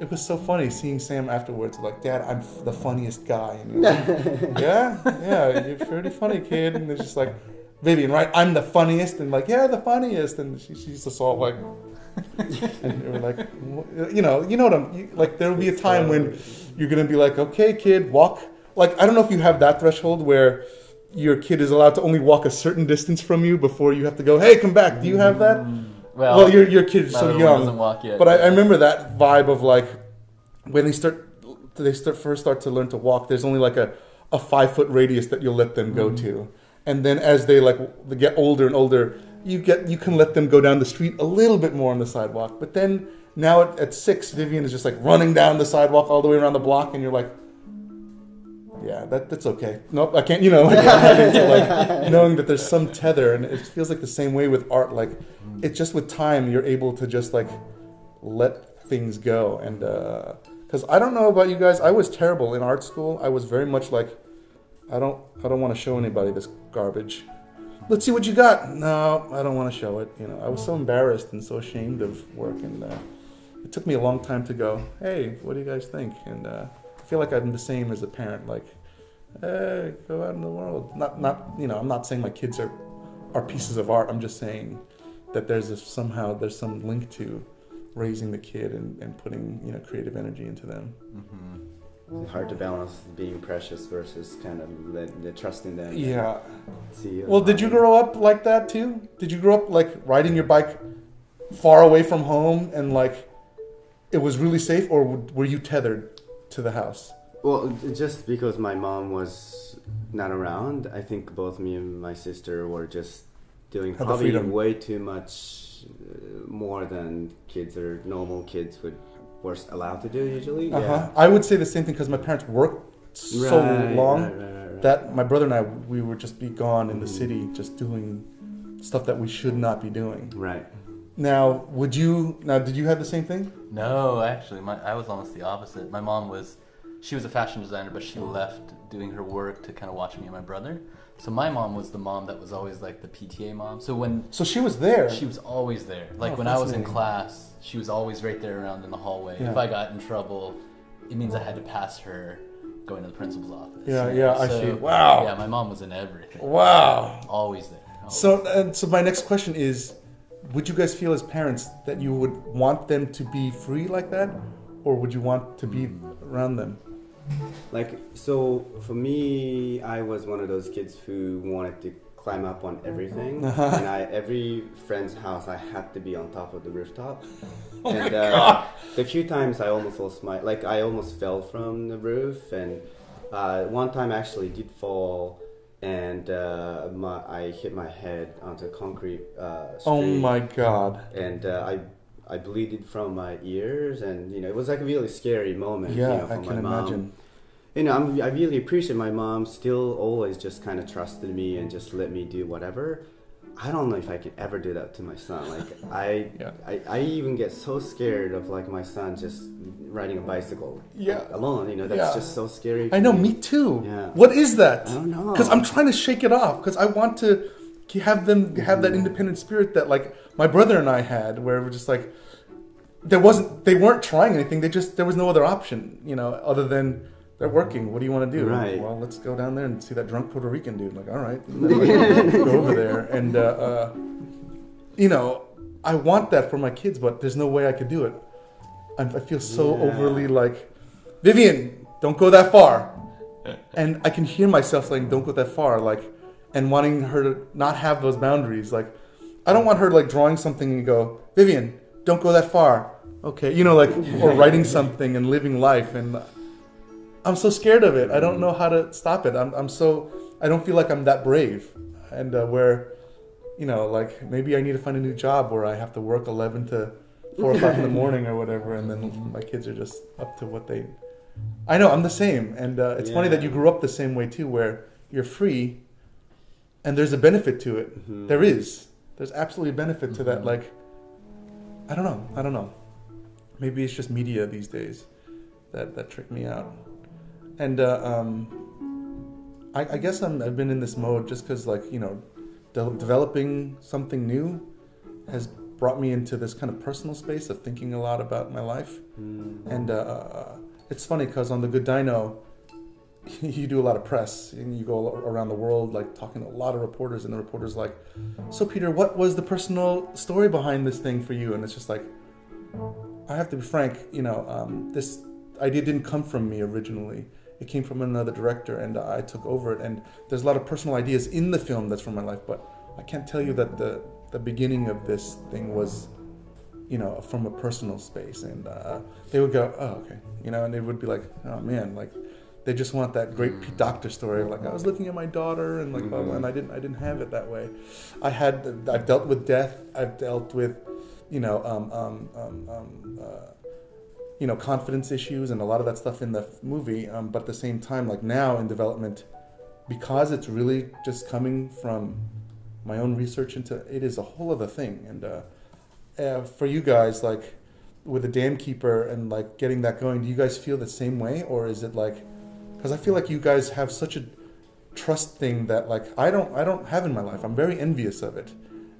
it was so funny seeing Sam afterwards, like, Dad, I'm f- the funniest guy. And like, yeah, yeah, you're pretty funny, kid. And it's just like, Vivian, right? I'm the funniest, and like, yeah, the funniest. And she, she's just all like, and we're like, you know, you know what I'm you, like. There will be a time when you're gonna be like, okay, kid, walk. Like, I don't know if you have that threshold where your kid is allowed to only walk a certain distance from you before you have to go, hey, come back. Do you have that? Well, Well, your your kid is my so little young. doesn't walk yet. But I, I remember that vibe of like when they start they start first start to learn to walk. There's only like a, a five foot radius that you'll let them go Mm-hmm. to, and then as they like they get older and older, you get you can let them go down the street a little bit more on the sidewalk. But then now at, at six, Vivian is just like running down the sidewalk all the way around the block, and you're like. Yeah, that, that's okay. Nope, I can't. You know, like, like knowing that there's some tether, and it feels like the same way with art. Like, it's just with time you're able to just like let things go. And because I don't know about you guys, I was terrible in art school. I was very much like, I don't, I don't want to show anybody this garbage. Let's see what you got. No, I don't want to show it. You know, I was so embarrassed and so ashamed of work, and uh, it took me a long time to go. Hey, what do you guys think? And uh, feel like I'm the same as a parent. Like, hey, go out in the world. Not, not, you know, I'm not saying my kids are are pieces of art. I'm just saying that there's a, somehow there's some link to raising the kid and, and putting you know creative energy into them. Mm-hmm. It's hard to balance being precious versus kind of let, the trusting them. Yeah. See. Well, did you grow up like that too? Did you grow up like riding your bike far away from home and like it was really safe, or were you tethered to the house? Well, just because my mom was not around, I think both me and my sister were just doing Had probably way too much uh, more than kids or normal kids would were allowed to do usually. Uh-huh. I would say the same thing because my parents worked so Right, long right, right, that my brother and I we would just be gone in the city, just doing stuff that we should not be doing. Right. Now, would you? Now, did you have the same thing? No, actually, my, I was almost the opposite. My mom was, she was a fashion designer, but she oh. left doing her work to kind of watch me and my brother. So my mom was the mom that was always like the PTA mom. So when So she was there. she was always there. Oh, like Oh, when I was in class, she was always right there around in the hallway. Yeah. If I got in trouble, it means I had to pass her going to the principal's office. Yeah, yeah, I see. Wow. Yeah, my mom was in everything. wow. Always there. Always. So, and so my next question is, would you guys feel as parents that you would want them to be free like that, or would you want to be around them? Like so, for me, I was one of those kids who wanted to climb up on everything, Uh-huh. and I every friend's house I had to be on top of the rooftop. Oh and uh, the few times I almost lost my like I almost fell from the roof, and uh, one time I actually did fall, and uh, my, I hit my head onto concrete. Uh, Oh my god. and uh, I I bleeded from my ears, and you know it was like a really scary moment. Yeah, you know, I can my mom. imagine. You know, I'm, I really appreciate my mom. Still, always just kind of trusted me and just let me do whatever. I don't know if I could ever do that to my son. Like I, Yeah. I, I even get so scared of like my son just riding a bicycle. Yeah. alone. You know, that's Yeah. just so scary. I know, me too. Yeah. What is that? I don't know. Because I'm trying to shake it off. Because I want to have them have that mm-hmm. independent spirit that like my brother and I had, where we're just like there wasn't they weren't trying anything. They just there was no other option, you know, other than they're working. What do you want to do? Right. Well, let's go down there and see that drunk Puerto Rican dude. Like, all right, And then, like, go over there and uh, uh, you know, I want that for my kids, but there's no way I could do it. I, I feel so Yeah. overly like, Vivian, don't go that far. And I can hear myself saying, "Don't go that far," like, and wanting her to not have those boundaries. Like, I don't want her like drawing something and you go, "Vivian, don't go that far." Okay, you know, like, or writing something and living life, and I'm so scared of it. I don't know how to stop it. I'm, I'm so I don't feel like I'm that brave, and uh, where, you know, like maybe I need to find a new job where I have to work 11 to four o'clock in the morning or whatever, and then my kids are just up to what they. I know I'm the same, and uh, it's funny that you grew up the same way too, where you're free, and there's a benefit to it. Mhm. There is. There's absolutely a benefit to that. Mhm. Like, I don't know. I don't know. Maybe it's just media these days that that tricked me out. And uh, um, I, I guess I'm, I've been in this mode just because, like, you know, de- developing something new has brought me into this kind of personal space of thinking a lot about my life. Mm. And uh, it's funny because on the Good Dino, you do a lot of press and you go around the world, like talking to a lot of reporters, and the reporters like, "So Peter, what was the personal story behind this thing for you?" And it's just like, I have to be frank. You know, um, this idea didn't come from me originally. It came from another director, and I took over it. And there's a lot of personal ideas in the film that's from my life, but I can't tell you that the the beginning of this thing was you know, from a personal space. And uh, they would go, oh, okay. You know, and they would be like, oh, man, like, they just want that great Pete Docter story. Like, I was looking at my daughter and like, blah, blah, and I didn't, I didn't have it that way. I had, I've dealt with death. I've dealt with, you know, um, um, um, um, uh, you know, confidence issues and a lot of that stuff in the movie. Um, but at the same time, like now in development, because it's really just coming from my own research into it is a whole other thing. And uh, uh, for you guys, like with the Dam Keeper and like getting that going, do you guys feel the same way, or is it like? Because I feel like you guys have such a trust thing that like I don't I don't have in my life. I'm very envious of it,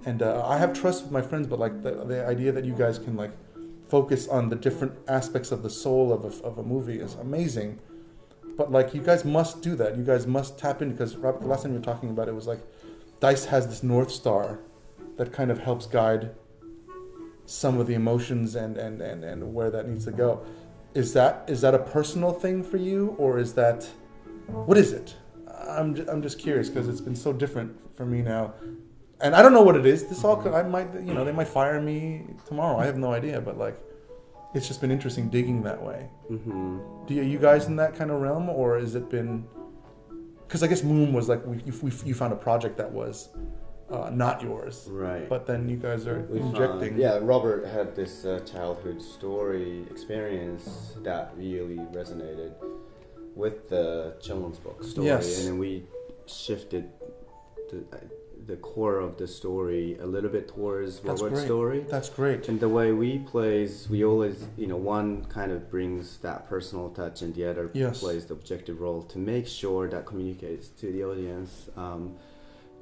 and uh, I have trust with my friends, but like the the idea that you guys can like focus on the different aspects of the soul of a, of a movie is amazing. But like you guys must do that. You guys must tap in because Robert, the last time you were talking about it was like Dice has this north star that kind of helps guide some of the emotions and, and, and, and where that needs to go. Is that is that a personal thing for you or is that what is it? I'm, I'm just curious because it's been so different for me now. And I don't know what it is. This all could, I might you know they might fire me tomorrow. I have no idea, but like it's just been interesting digging that way. hmm Do you, are you guys in that kind of realm, or has it been? Because I guess Moom was like we, you, we, you found a project that was uh, not yours, Right. but then you guys are We found- yeah, Robert had this uh, childhood story experience that really resonated with the children's book story, Yes. and then we shifted the core of the story a little bit towards That's Robert's great. story. That's great. And the way we play is we always, you know, one kind of brings that personal touch and the other Yes. plays the objective role to make sure that communicates to the audience. Um,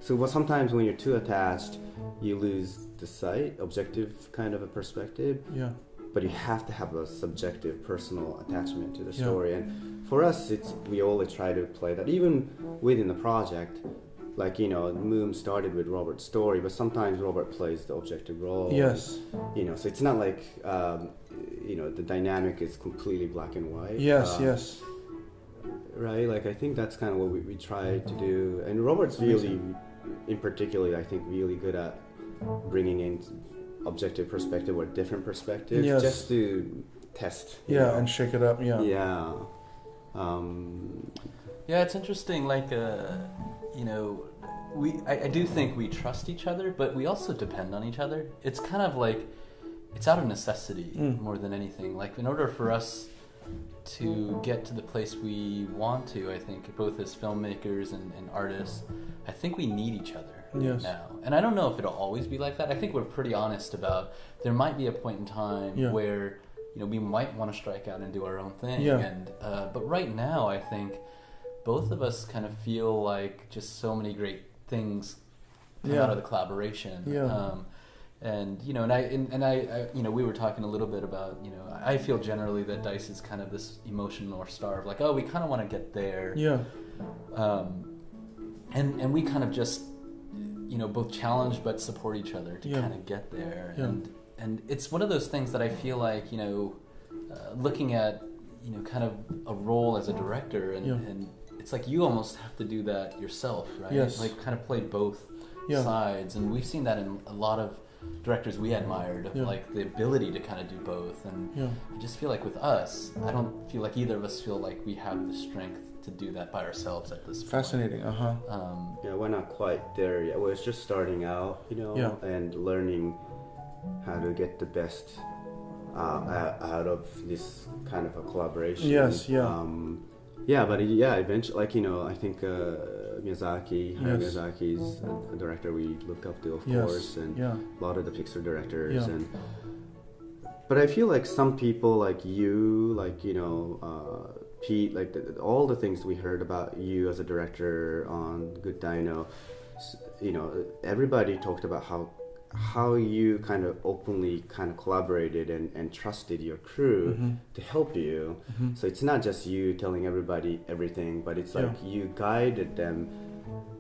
so well, sometimes when you're too attached, you lose the sight, objective kind of a perspective, Yeah. but you have to have a subjective, personal attachment to the Yeah. story. And for us, it's we always try to play that, even within the project. Like you know, Moom started with Robert's story, but sometimes Robert plays the objective role Yes. you know so it's not like um, you know the dynamic is completely black and white Yes. uh, yes. right like i think that's kind of what we, we try to do and robert's really in particular i think really good at bringing in objective perspective or different perspectives Yes. just to test Yeah, know. and shake it up. Yeah. yeah um, Yeah, it's interesting. Like, uh, you know, we I, I do think we trust each other, but we also depend on each other. It's kind of like it's out of necessity Mm. more than anything. Like, in order for us to get to the place we want to, I think both as filmmakers and, and artists, I think we need each other Yes. now. And I don't know if it'll always be like that. I think we're pretty honest about there might be a point in time Yeah. where you know we might want to strike out and do our own thing. Yeah. And uh, but right now, I think both of us kind of feel like just so many great things come Yeah. out of the collaboration. Yeah. Um, and you know, and I and, and I, I, you know, we were talking a little bit about, you know, I feel generally that Dice is kind of this emotional north star of like, oh, we kind of want to get there Yeah. um, and and we kind of just you know both challenge but support each other to Yeah. kind of get there Yeah. and and it's one of those things that I feel like you know uh, looking at you know kind of a role as a director and, Yeah. and it's like you almost have to do that yourself right Yes. like kind of play both Yeah. sides and we've seen that in a lot of directors we admired of Yeah. like the ability to kind of do both and Yeah. I just feel like with us, I don't feel like either of us feel like we have the strength to do that by ourselves at this point. Fascinating. Uh huh. Um, yeah we're not quite there yet we're just starting out you know Yeah. and learning how to get the best uh, out of this kind of a collaboration Yes, yeah. um, yeah but yeah eventually like you know i think uh, miyazaki Hayao Yes. miyazaki is a, a director we look up to of Yes. course and Yeah. a lot of the pixar directors Yeah. and but i feel like some people like you like you know uh, pete like the, all the things we heard about you as a director on good dino you know everybody talked about how how you kind of openly kind of collaborated and, and trusted your crew Mhm. to help you Mhm. so it's not just you telling everybody everything but it's like you guided them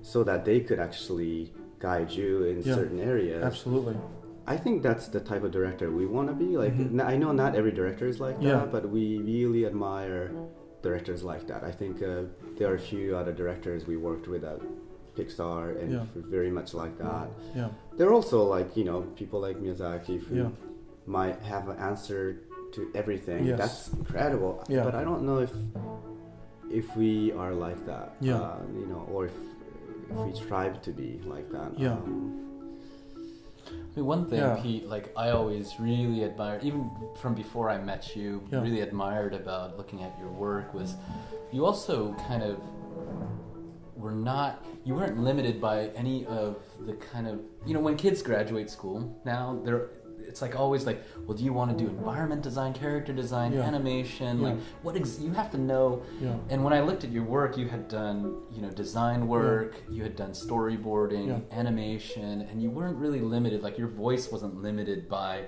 so that they could actually guide you in Yeah. certain areas Absolutely. I think that's the type of director we want to be. Like, Mhm. n- I know not every director is like Yeah. that, but we really admire directors like that. I think uh, there are a few other directors we worked with at Pixar and Yeah. very much like that. Yeah. There are also like you know people like Miyazaki who Yeah. might have an answer to everything. Yes. That's incredible. Yeah. But I don't know if if we are like that. Yeah. Uh, you know, or if if we strive to be like that. Yeah. Um, I mean, one thing, Yeah. Pete, like I always really admired, even from before I met you, Yeah. really admired about looking at your work was you also kind of were not, you weren't limited by any of the kind of, you know, when kids graduate school now, they're, it's like always like, well, do you want to do environment design, character design, Yeah. animation? Yeah. Like, what ex- you have to know Yeah. and when I looked at your work, you had done, you know, design work, you had done storyboarding, Yeah. animation, and you weren't really limited. Like your voice wasn't limited by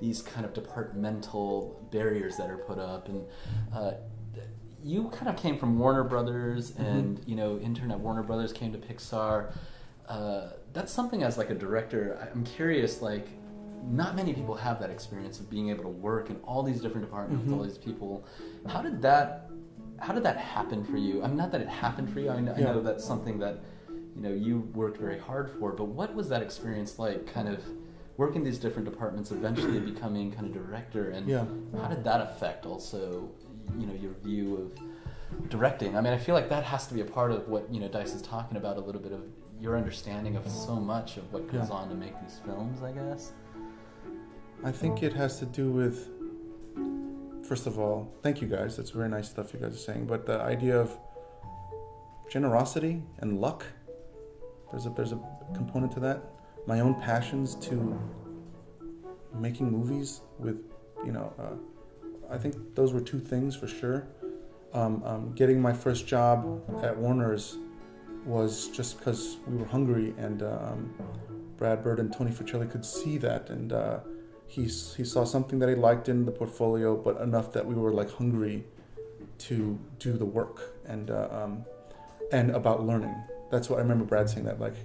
these kind of departmental barriers that are put up. And uh, you kind of came from Warner Brothers, Mm-hmm. and you know, intern at Warner Brothers came to Pixar. Uh, that's something as like a director. I'm curious, like. Not many people have that experience of being able to work in all these different departments with all these people. How did that how did that happen for you? I mean, not that it happened for you. I know, I know that's something that you know you worked very hard for. But what was that experience like? Kind of working these different departments, eventually becoming kind of director, and Yeah. how did that affect also you know your view of directing? I mean, I feel like that has to be a part of what you know Dice is talking about a little bit of your understanding of so much of what goes Yeah. on to make these films. I guess. I think it has to do with, first of all, thank you guys. That's very nice stuff you guys are saying. But the idea of generosity and luck. There's a there's a component to that. My own passions to making movies with, you know, uh, I think those were two things for sure. Um, um, getting my first job at Warner's was just because we were hungry, and um, Brad Bird and Tony Fucile could see that, and uh, he he saw something that he liked in the portfolio, but enough that we were like hungry to do the work and uh, um, and about learning. That's what I remember Brad saying that like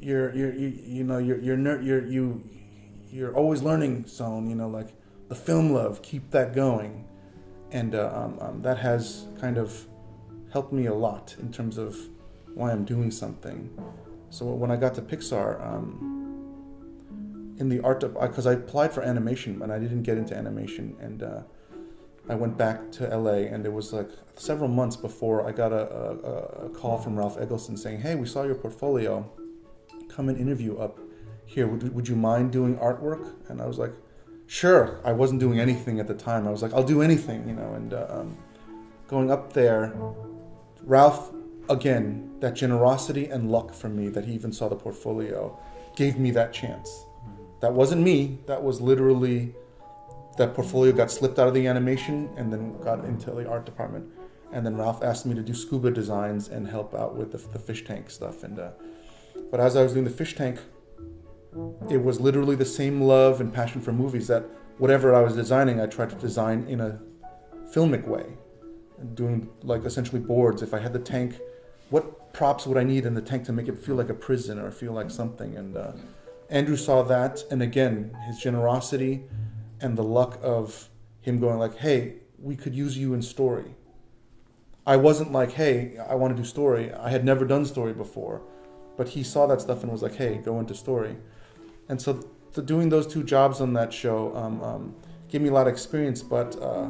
you're you're you, you know you're you're ner- you're you you're always learning zone you know like the film love keep that going and uh, um, um, that has kind of helped me a lot in terms of why I'm doing something. So when I got to Pixar, um, in the art because I applied for animation and I didn't get into animation, and uh, I went back to LA, and it was like several months before I got a, a, a call from Ralph Eggleston saying, "Hey, we saw your portfolio. Come and interview up here. Would, would you mind doing artwork?" And I was like, "Sure." I wasn't doing anything at the time. I was like, "I'll do anything," you know. And uh, um, going up there, Ralph again that generosity and luck for me that he even saw the portfolio gave me that chance. That wasn't me. That was literally that portfolio got slipped out of the animation and then got into the art department. And then Ralph asked me to do scuba designs and help out with the, the fish tank stuff. And uh, but as I was doing the fish tank, it was literally the same love and passion for movies that whatever I was designing, I tried to design in a filmic way, doing like essentially boards. If I had the tank, what props would I need in the tank to make it feel like a prison or feel like something? And uh, Andrew saw that, and again, his generosity and the luck of him going like, "Hey, we could use you in story." I wasn't like, "Hey, I want to do story." I had never done story before, but he saw that stuff and was like, "Hey, go into story." And so, the, doing those two jobs on that show um, um, gave me a lot of experience. But uh,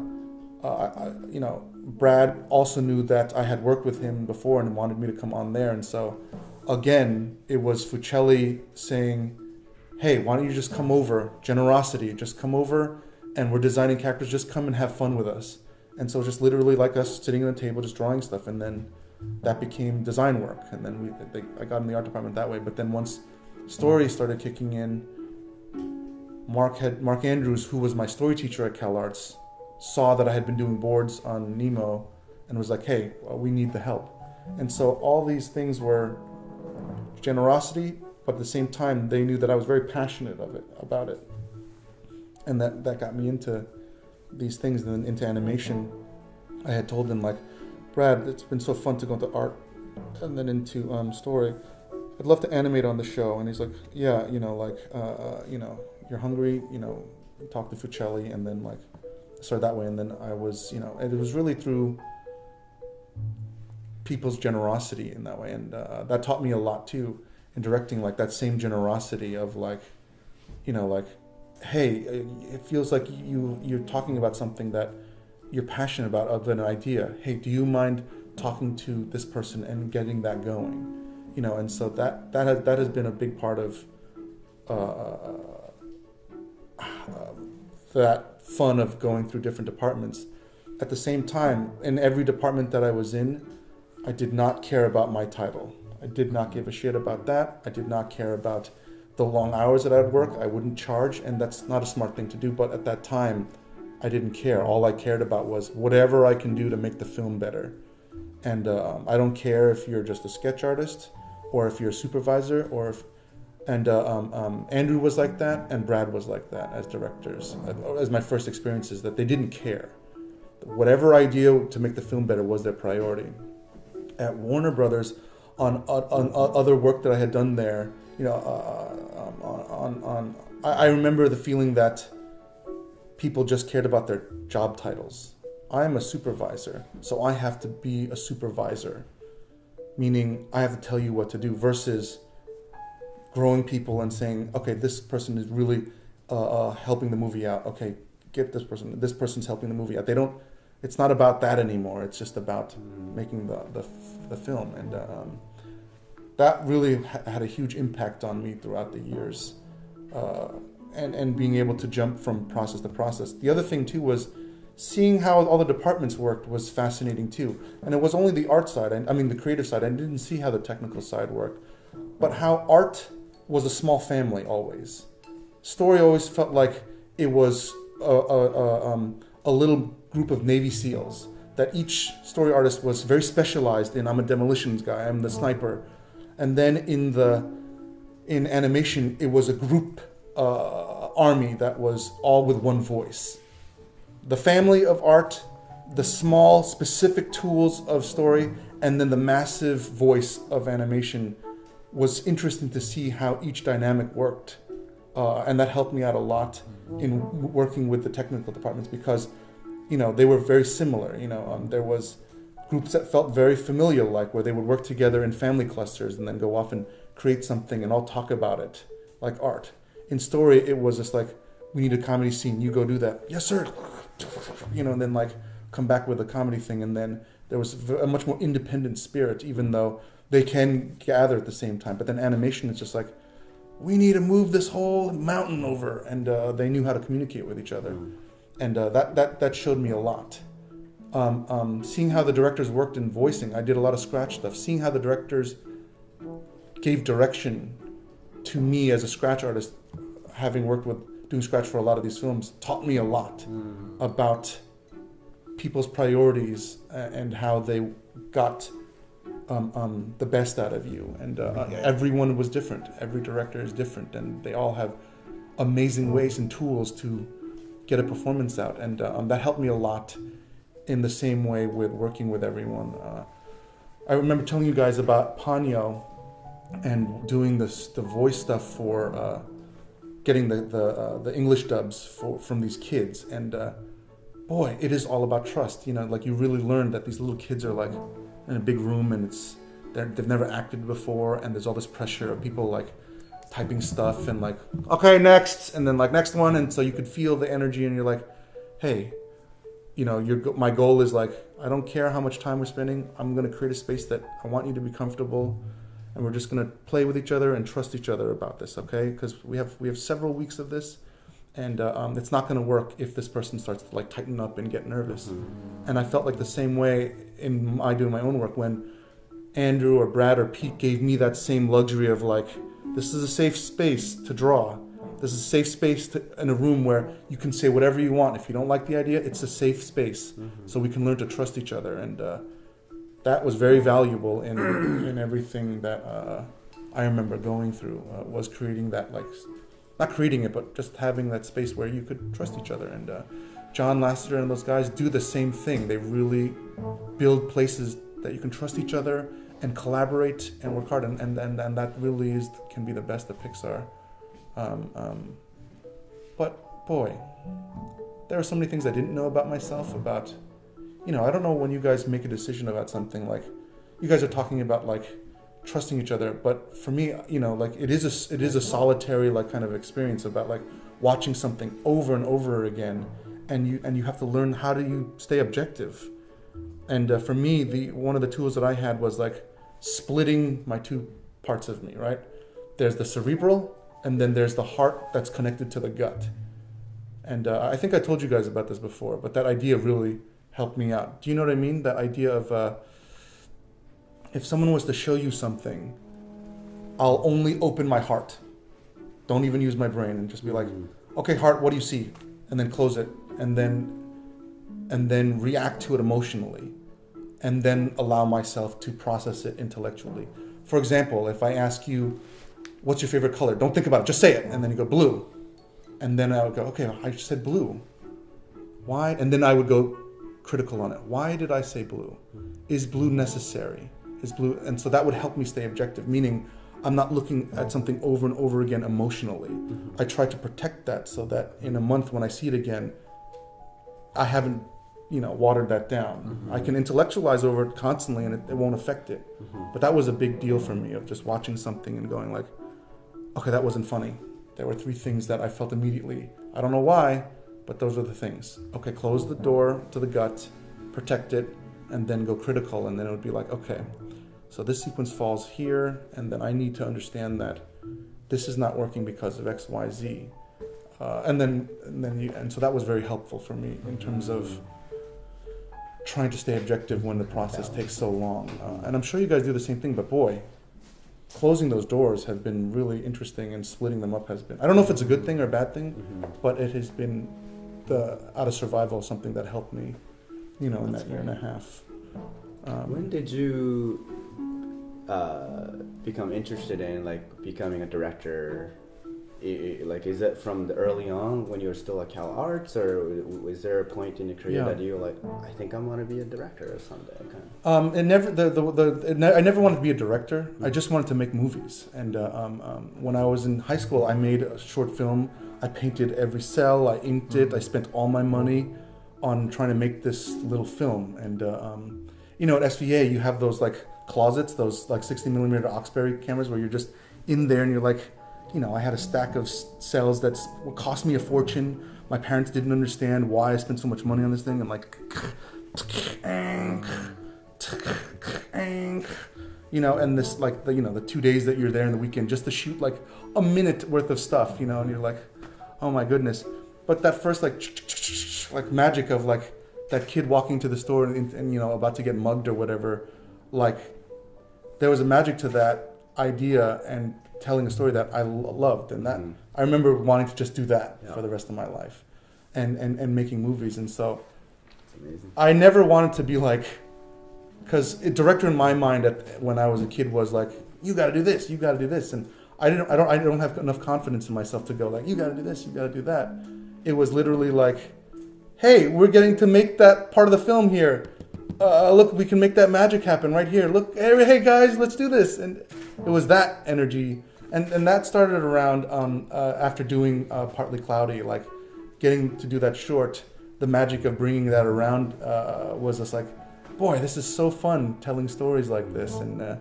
uh, I, you know, Brad also knew that I had worked with him before and wanted me to come on there, and so again, it was Fucile saying hey, why don't you just come over? Generosity, just come over and we're designing characters, just come and have fun with us. And so just literally like us sitting at a table, just drawing stuff. And then that became design work. And then we, they, I got in the art department that way. But then once story started kicking in, Mark had Mark Andrews, who was my story teacher at CalArts, saw that I had been doing boards on Nemo and was like, hey, well, we need the help. And so all these things were generosity, but at the same time they knew that I was very passionate of it about it, and that that got me into these things and then into animation. I had told them like, Brad, it's been so fun to go into art and then into um, story. I'd love to animate on the show, and he's like, yeah, you know, like, uh, uh, you know, you're hungry, you know, talk to Fucile, and then like, start that way, and then I was, you know, and it was really through people's generosity in that way, and uh, that taught me a lot too in directing like that same generosity of like you know like hey uh, it feels like you you're talking about something that you're passionate about of an idea. Hey do you mind talking to this person and getting that going you know and so that that has that has been a big part of uh, uh, that fun of going through different departments at the same time in every department that i was in i did not care about my title I did not give a shit about that. I did not care about the long hours that I'd work. I wouldn't charge, and that's not a smart thing to do. But at that time, I didn't care. All I cared about was whatever I can do to make the film better. And uh, I don't care if you're just a sketch artist, or if you're a supervisor, or if. And uh, um, um, Andrew was like that, and Brad was like that as directors. As my first experiences, that they didn't care. Whatever idea to make the film better was their priority. At Warner Brothers, on, on, on other work that I had done there. You know, uh, um, on, on, on I, I remember the feeling that people just cared about their job titles. I'm a supervisor, so I have to be a supervisor, meaning I have to tell you what to do, versus growing people and saying, okay, this person is really uh, uh, helping the movie out. Okay, get this person. This person's helping the movie out. They don't. It's not about that anymore. It's just about making the the, the film, and um, that really ha- had a huge impact on me throughout the years, uh, and and being able to jump from process to process. The other thing too was seeing how all the departments worked was fascinating too. And it was only the art side, I, mean the creative side. I didn't see how the technical side worked. but how art was a small family always. Story always felt like it was a, a, a, um, a little group of Navy SEALs. That each story artist was very specialized in. I'm a demolitions guy. I'm the sniper, and then in the in animation, it was a group uh, army that was all with one voice. The family of art, the small specific tools of story, and then the massive voice of animation was interesting to see how each dynamic worked. Uh, and that helped me out a lot in working with the technical departments because, you know, they were very similar. You know, um, there was groups that felt very familiar, like where they would work together in family clusters and then go off and create something and all talk about it, like art. In story, it was just like, we need a comedy scene. You go do that. Yes, sir. You know, and then like come back with a comedy thing, and then there was a much more independent spirit, even though they can gather at the same time. But then animation is just like, we need to move this whole mountain over, and uh, they knew how to communicate with each other, and uh, that that that showed me a lot. Um, um, seeing how the directors worked in voicing, I did a lot of scratch stuff. Seeing how the directors gave direction to me as a scratch artist, having worked with doing scratch for a lot of these films, taught me a lot about people's priorities and how they got um, um, the best out of you. And uh, everyone was different. Every director is different, and they all have amazing ways and tools to get a performance out. And uh, um, that helped me a lot in the same way with working with everyone. Uh, I remember telling you guys about Ponyo and doing this the voice stuff for uh, getting the the, uh, the English dubs for from these kids. And uh, boy it is all about trust you know like you really learn that these little kids are like in a big room and it's they've never acted before and there's all this pressure of people like typing stuff and like okay next and then like next one and so you could feel the energy and you're like hey you know your my goal is like I don't care how much time we're spending I'm going to create a space that I want you to be comfortable and we're just going to play with each other and trust each other about this okay? Because we have we have several weeks of this and uh, um, it's not going to work if this person starts to like tighten up and get nervous. And i felt like the same way in my doing my own work when andrew or brad or pete gave me that same luxury of like this is a safe space to draw. This is a safe space to, in a room where you can say whatever you want. If you don't like the idea it's a safe space. So we can learn to trust each other and uh, that was very valuable in in everything that uh, I remember going through uh, was creating that like not creating it but just having that space where you could trust each other. And uh, John Lasseter and those guys do the same thing. They really build places that you can trust each other and collaborate and work hard. And and, and, and that really is can be the best of Pixar um, um, but boy there are so many things I didn't know about myself about you know, I don't know when you guys make a decision about something like you guys are talking about like trusting each other, but for me, you know, like it is a it is a solitary like kind of experience about like watching something over and over again, and you and you have to learn how do you stay objective. And uh, for me, the one of the tools that I had was like splitting my two parts of me. Right, there's the cerebral, and then there's the heart that's connected to the gut. And uh, I think I told you guys about this before, but that idea really helped me out. Do you know what I mean? That idea of uh, if someone was to show you something, I'll only open my heart. Don't even use my brain and just be like, okay, heart, what do you see? And then close it, and then and then react to it emotionally, and then allow myself to process it intellectually. For example, if I ask you, what's your favorite color? Don't think about it, just say it, and then you go blue, and then I would go, okay, I just said blue. Why? And then I would go critical on it. Why did I say blue? Is blue necessary? Is blue, and so that would help me stay objective. Meaning, I'm not looking at something over and over again emotionally. I try to protect that so that in a month when I see it again, I haven't, you know, watered that down. Mm-hmm. I can intellectualize over it constantly, and it, it won't affect it. Mm-hmm. But that was a big deal for me of just watching something and going like, okay, that wasn't funny. There were three things that I felt immediately. I don't know why, but those are the things. Okay, close the door to the gut, protect it, and then go critical. And then it would be like, okay, so this sequence falls here, and then I need to understand that this is not working because of X, Y, Z. Uh, and then, and then, you, and so that was very helpful for me in terms of trying to stay objective when the process takes so long. Uh, and I'm sure you guys do the same thing, but boy, closing those doors has been really interesting, and splitting them up has been. I don't know if it's a good thing or a bad thing, Mhm. but it has been the out of survival something that helped me, you know, in That's that year and a half. Um, When did you uh, become interested in like becoming a director? I- I- like, is that from the early on when you were still at Cal Arts, or was there a point in your career Yeah. that you were like, I think I'm gonna be a director someday? Kind Um, it never the the, the it ne- I never wanted to be a director. I just wanted to make movies. And uh, um, um, when I was in high school, I made a short film. I painted every cell. I inked it. I spent all my money on trying to make this little film. And uh, um, you know, at SVA, you have those like closets, those like 60 millimeter Oxberry cameras, where you're just in there and you're like, you know, I had a stack of cells that cost me a fortune. My parents didn't understand why I spent so much money on this thing. I'm like, you know, and this like the you know the two days that you're there in the weekend just to shoot like a minute worth of stuff, you know, and you're like, oh my goodness. But that first like like magic of like that kid walking to the store and, and you know about to get mugged or whatever, like there was a magic to that idea and telling a story that I loved, and that Mhm. I remember wanting to just do that Yeah. for the rest of my life, and and and making movies, and so. It's amazing. I never wanted to be like, because director in my mind at, when I was a kid was like, you got to do this, you got to do this, and I didn't, I don't, I don't have enough confidence in myself to go like, you got to do this, you got to do that. It was literally like, hey, we're getting to make that part of the film here. Uh, look, we can make that magic happen right here. Look, hey, hey guys, let's do this. And it was that energy, and and that started around um, uh, after doing uh, partly cloudy, like getting to do that short. The magic of bringing that around uh, was just like, boy, this is so fun telling stories like this and uh,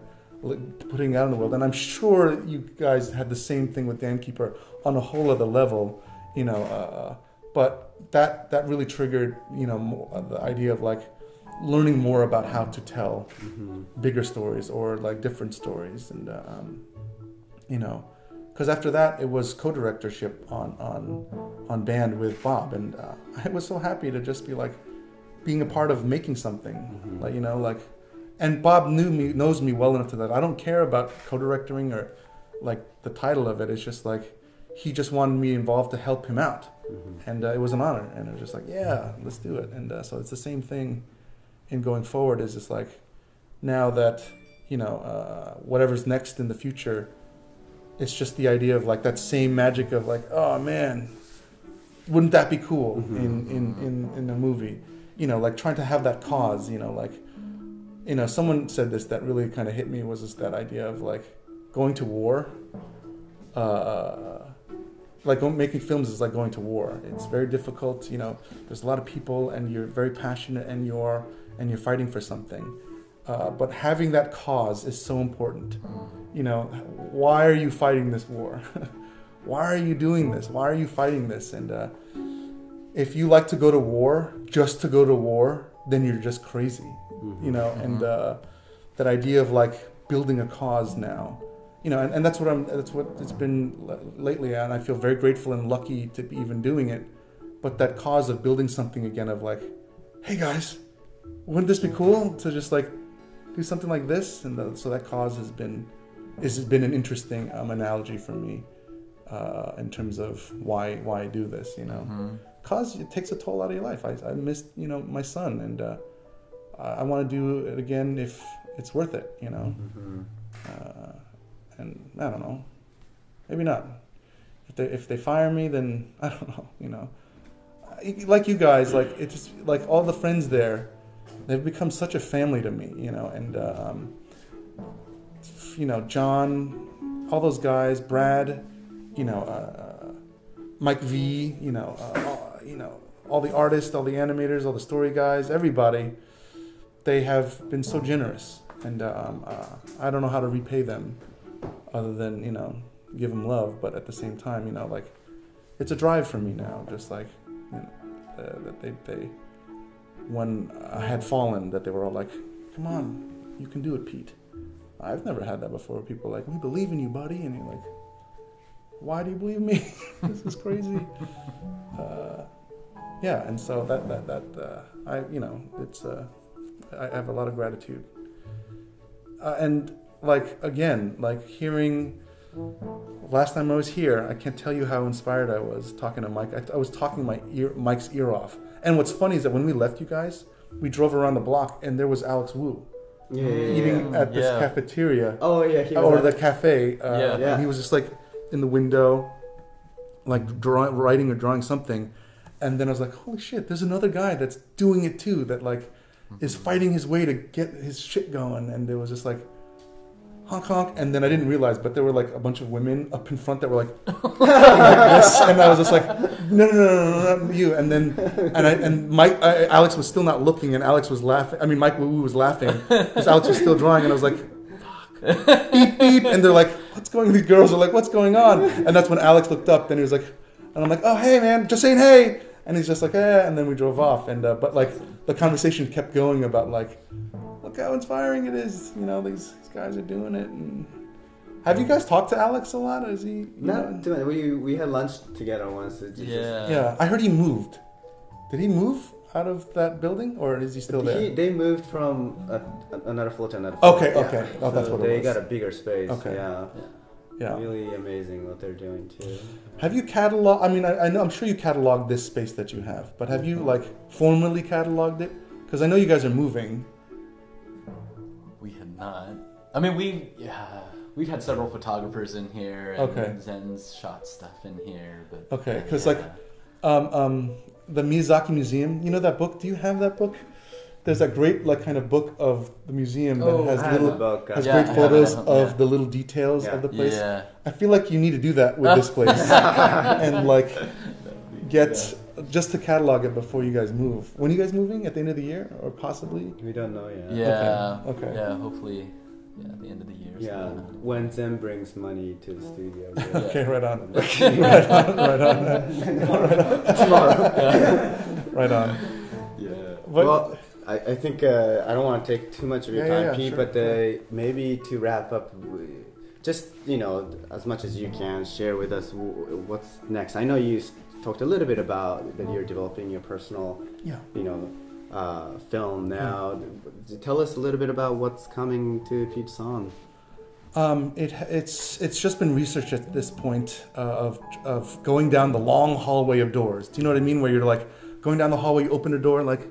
putting out in the world. And I'm sure you guys had the same thing with Dam Keeper on a whole other level, you know. Uh, but that that really triggered, you know, uh, the idea of like learning more about how to tell Mm-hmm. bigger stories or like different stories and uh, um, you know because after that it was co-directorship on on on band with bob and uh, i was so happy to just be like being a part of making something Mhm. like you know like and bob knew me knows me well enough to that. I don't care about co-directing or like the title of it. It's just like he just wanted me involved to help him out. Mm-hmm. and uh, it was an honor. And it was just like yeah let's do it. And uh, so it's the same thing in going forward is just like now that you know uh, whatever's next in the future it's just the idea of like that same magic of like oh man wouldn't that be cool Mhm. in, in, in, in a movie? You know like trying to have that cause you know like you know someone said this that really kind of hit me was just that idea of like going to war uh, like making films is like going to war. It's very difficult you know there's a lot of people and you're very passionate and you're and you're fighting for something. Uh, but having that cause is so important. You know why are you fighting this war? Why are you doing this? Why are you fighting this? And uh, if you like to go to war just to go to war then you're just crazy Mm-hmm. you know and uh, that idea of like building a cause now you know and, and that's what i'm that's what it's been l- lately and i feel very grateful and lucky to be even doing it but that cause of building something again of like hey guys wouldn't this be cool to just like do something like this and uh, so that cause has been this has been an interesting um, analogy for me uh, in terms of why why i do this you know Mhm. Cause it takes a toll out of your life. I, I missed, you know, my son, and uh, I, I want to do it again if it's worth it, you know. Mm-hmm. Uh, and I don't know, maybe not. If they if they fire me, then I don't know, you know. Like you guys, like it's just like all the friends there, they've become such a family to me, you know, and um, you know John, all those guys, Brad, you know. Uh, Mike V, you know, uh, you know, all the artists, all the animators, all the story guys, everybody, they have been so generous, and um, uh, I don't know how to repay them, other than you know, give them love. But at the same time, you know, like it's a drive for me now, just like you know, uh, that they they when I had fallen, that they were all like, "Come on, you can do it, Pete." I've never had that before. People like, "We believe in you, buddy," and you're like why do you believe me? this is crazy. Uh, yeah, and so that that that uh, I you know it's uh, I have a lot of gratitude, uh, and like again, like hearing. Last time I was here, I can't tell you how inspired I was talking to Mike. I, I was talking my ear, Mike's ear off. And what's funny is that when we left you guys, we drove around the block and there was Alex Woo Yeah, yeah, yeah. eating at this Yeah. cafeteria Oh yeah, he was or at- the cafe. Uh, Yeah. Yeah. And he was just like in the window, like drawing, writing or drawing something. And then I was like, holy shit, there's another guy that's doing it too, that like is mm-hmm. fighting his way to get his shit going. And there was just like, honk honk. And then I didn't realize, but there were like a bunch of women up in front that were like, like this. And I was just like, no, no, no, no, no, not you. And then, and I, and Mike, I, Alex was still not looking, and Alex was laughing. I mean, Mike Wu was laughing because Alex was still drawing, and I was like, fuck, beep, beep. And they're like, what's going on? These girls are like, what's going on? And that's when Alex looked up, and he was like, and I'm like, oh, hey, man, just saying hey. And he's just like, eh, and then we drove off. And, uh, but like, the conversation kept going about like, look how inspiring it is. You know, these, these guys are doing it. And have you guys talked to Alex a lot? Is he, you know- too much. We we had lunch together once. It's just- Yeah. Yeah, I heard he moved. Did he move out of that building, or is he still there? He, they moved from a, another floor to another floor. Okay, Yeah. okay. Oh, that's So what it they was. got a bigger space. Okay. Yeah. yeah. Really amazing what they're doing too. Have you catalog? I mean, I, I know I'm sure you cataloged this space that you have, but have you like formally cataloged it? Because I know you guys are moving. We had not. I mean, we yeah, we've had several photographers in here. And Okay. Zen's shot stuff in here, but Okay, 'cause, like, Um, um, the Miyazaki Museum. You know that book? Do you have that book? There's that great like kind of book of the museum that Oh, has little book. uh, has Yeah, great I have it, photos I have- of yeah. the little details Yeah. of the place. yeah, I feel like you need to do that with this place and like get just to catalog it before you guys move. When are you guys moving? At the end of the year or possibly? We don't know yet. yeah, Okay. yeah. Hopefully, yeah, at the end of the year. or Yeah, something. when Zen brings money to the studio. Yeah. Okay, right on. right on. Right on. Tomorrow. Right on. Yeah. What- well, I, I think uh, I don't want to take too much of your Yeah, yeah, time, yeah, Pete, sure. but uh, maybe to wrap up, just you know, as much as you can, share with us what's next. I know you talked a little bit about that you're developing your personal, Yeah. you know, uh, film now. Tell us a little bit about what's coming to Pete Sohn. Um, it, it's it's just been research at this point uh, of of going down the long hallway of doors. Do you know what I mean? Where you're like going down the hallway, you open a door, like,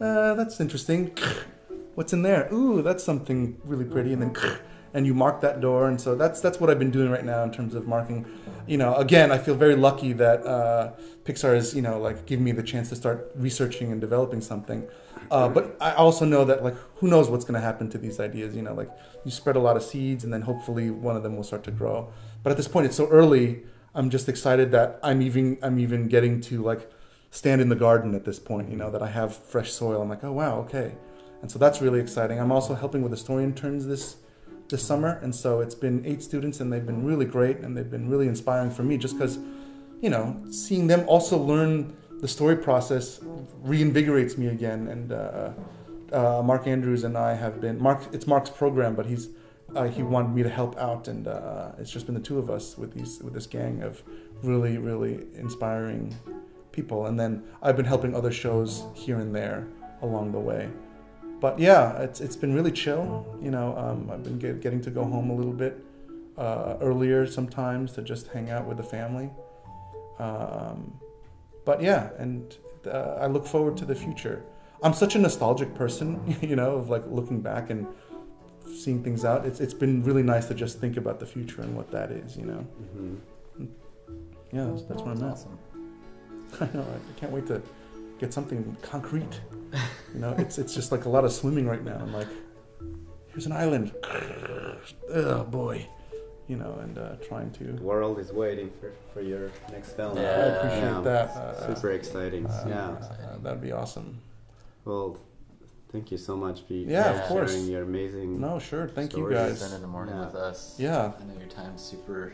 uh, that's interesting. What's in there? Ooh, that's something really pretty, and then and you mark that door. And so that's that's what I've been doing right now in terms of marking. You know, again, I feel very lucky that uh, Pixar is you know like giving me the chance to start researching and developing something. Uh, but I also know that like who knows what's going to happen to these ideas. You know, like you spread a lot of seeds, and then hopefully one of them will start to grow. But at this point, it's so early. I'm just excited that I'm even I'm even getting to like stand in the garden at this point. You know that I have fresh soil. I'm like, oh wow, okay, and so that's really exciting. I'm also helping with the story interns this this summer, and so it's been eight students, and they've been really great, and they've been really inspiring for me, just because you know seeing them also learn the story process reinvigorates me again. And uh, uh, Mark Andrews and I have been Mark. It's Mark's program, but he's uh, he wanted me to help out, and uh, it's just been the two of us with these with this gang of really really inspiring people. And then I've been helping other shows here and there along the way. But yeah, it's it's been really chill. You know, um, I've been get, getting to go home a little bit uh, earlier sometimes to just hang out with the family. Um, but yeah, and uh, I look forward to the future. I'm such a nostalgic person, you know, of like looking back and seeing things out. It's it's been really nice to just think about the future and what that is, you know. hmm Yeah, that's, that's where I'm at. awesome. I know. I can't wait to get something concrete. You know, it's it's just like a lot of swimming right now. I'm like, here's an island. Oh boy, you know, and uh, trying to. The world is waiting for, for your next film. Yeah, I appreciate Yeah. that. Uh, Super exciting. uh, yeah. uh, that'd be awesome. Well, thank you so much, Pete. Yeah, of for course. Sharing your amazing. No, sure. Thank you Stories. guys. Spend in the morning Yeah. with us. Yeah. I know your time's super.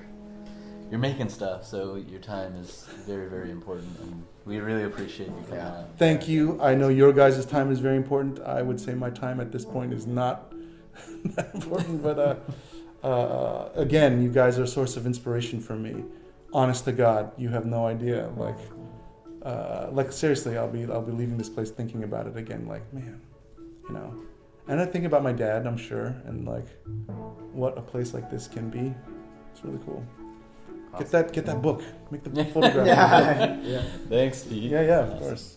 You're making stuff, so your time is very, very important, and we really appreciate you coming Yeah. out. Thank you. I know your guys' time is very important. I would say my time at this point is not that important, but uh, uh, again, you guys are a source of inspiration for me. Honest to God, you have no idea. Like, uh, like seriously, I'll be I'll be leaving this place thinking about it again. Like, man, you know. and I think about my dad. I'm sure, and like what a place like this can be. It's really cool. Get that, get that book. Make the photograph. yeah. yeah. Thanks, Pete. Yeah, yeah, of course.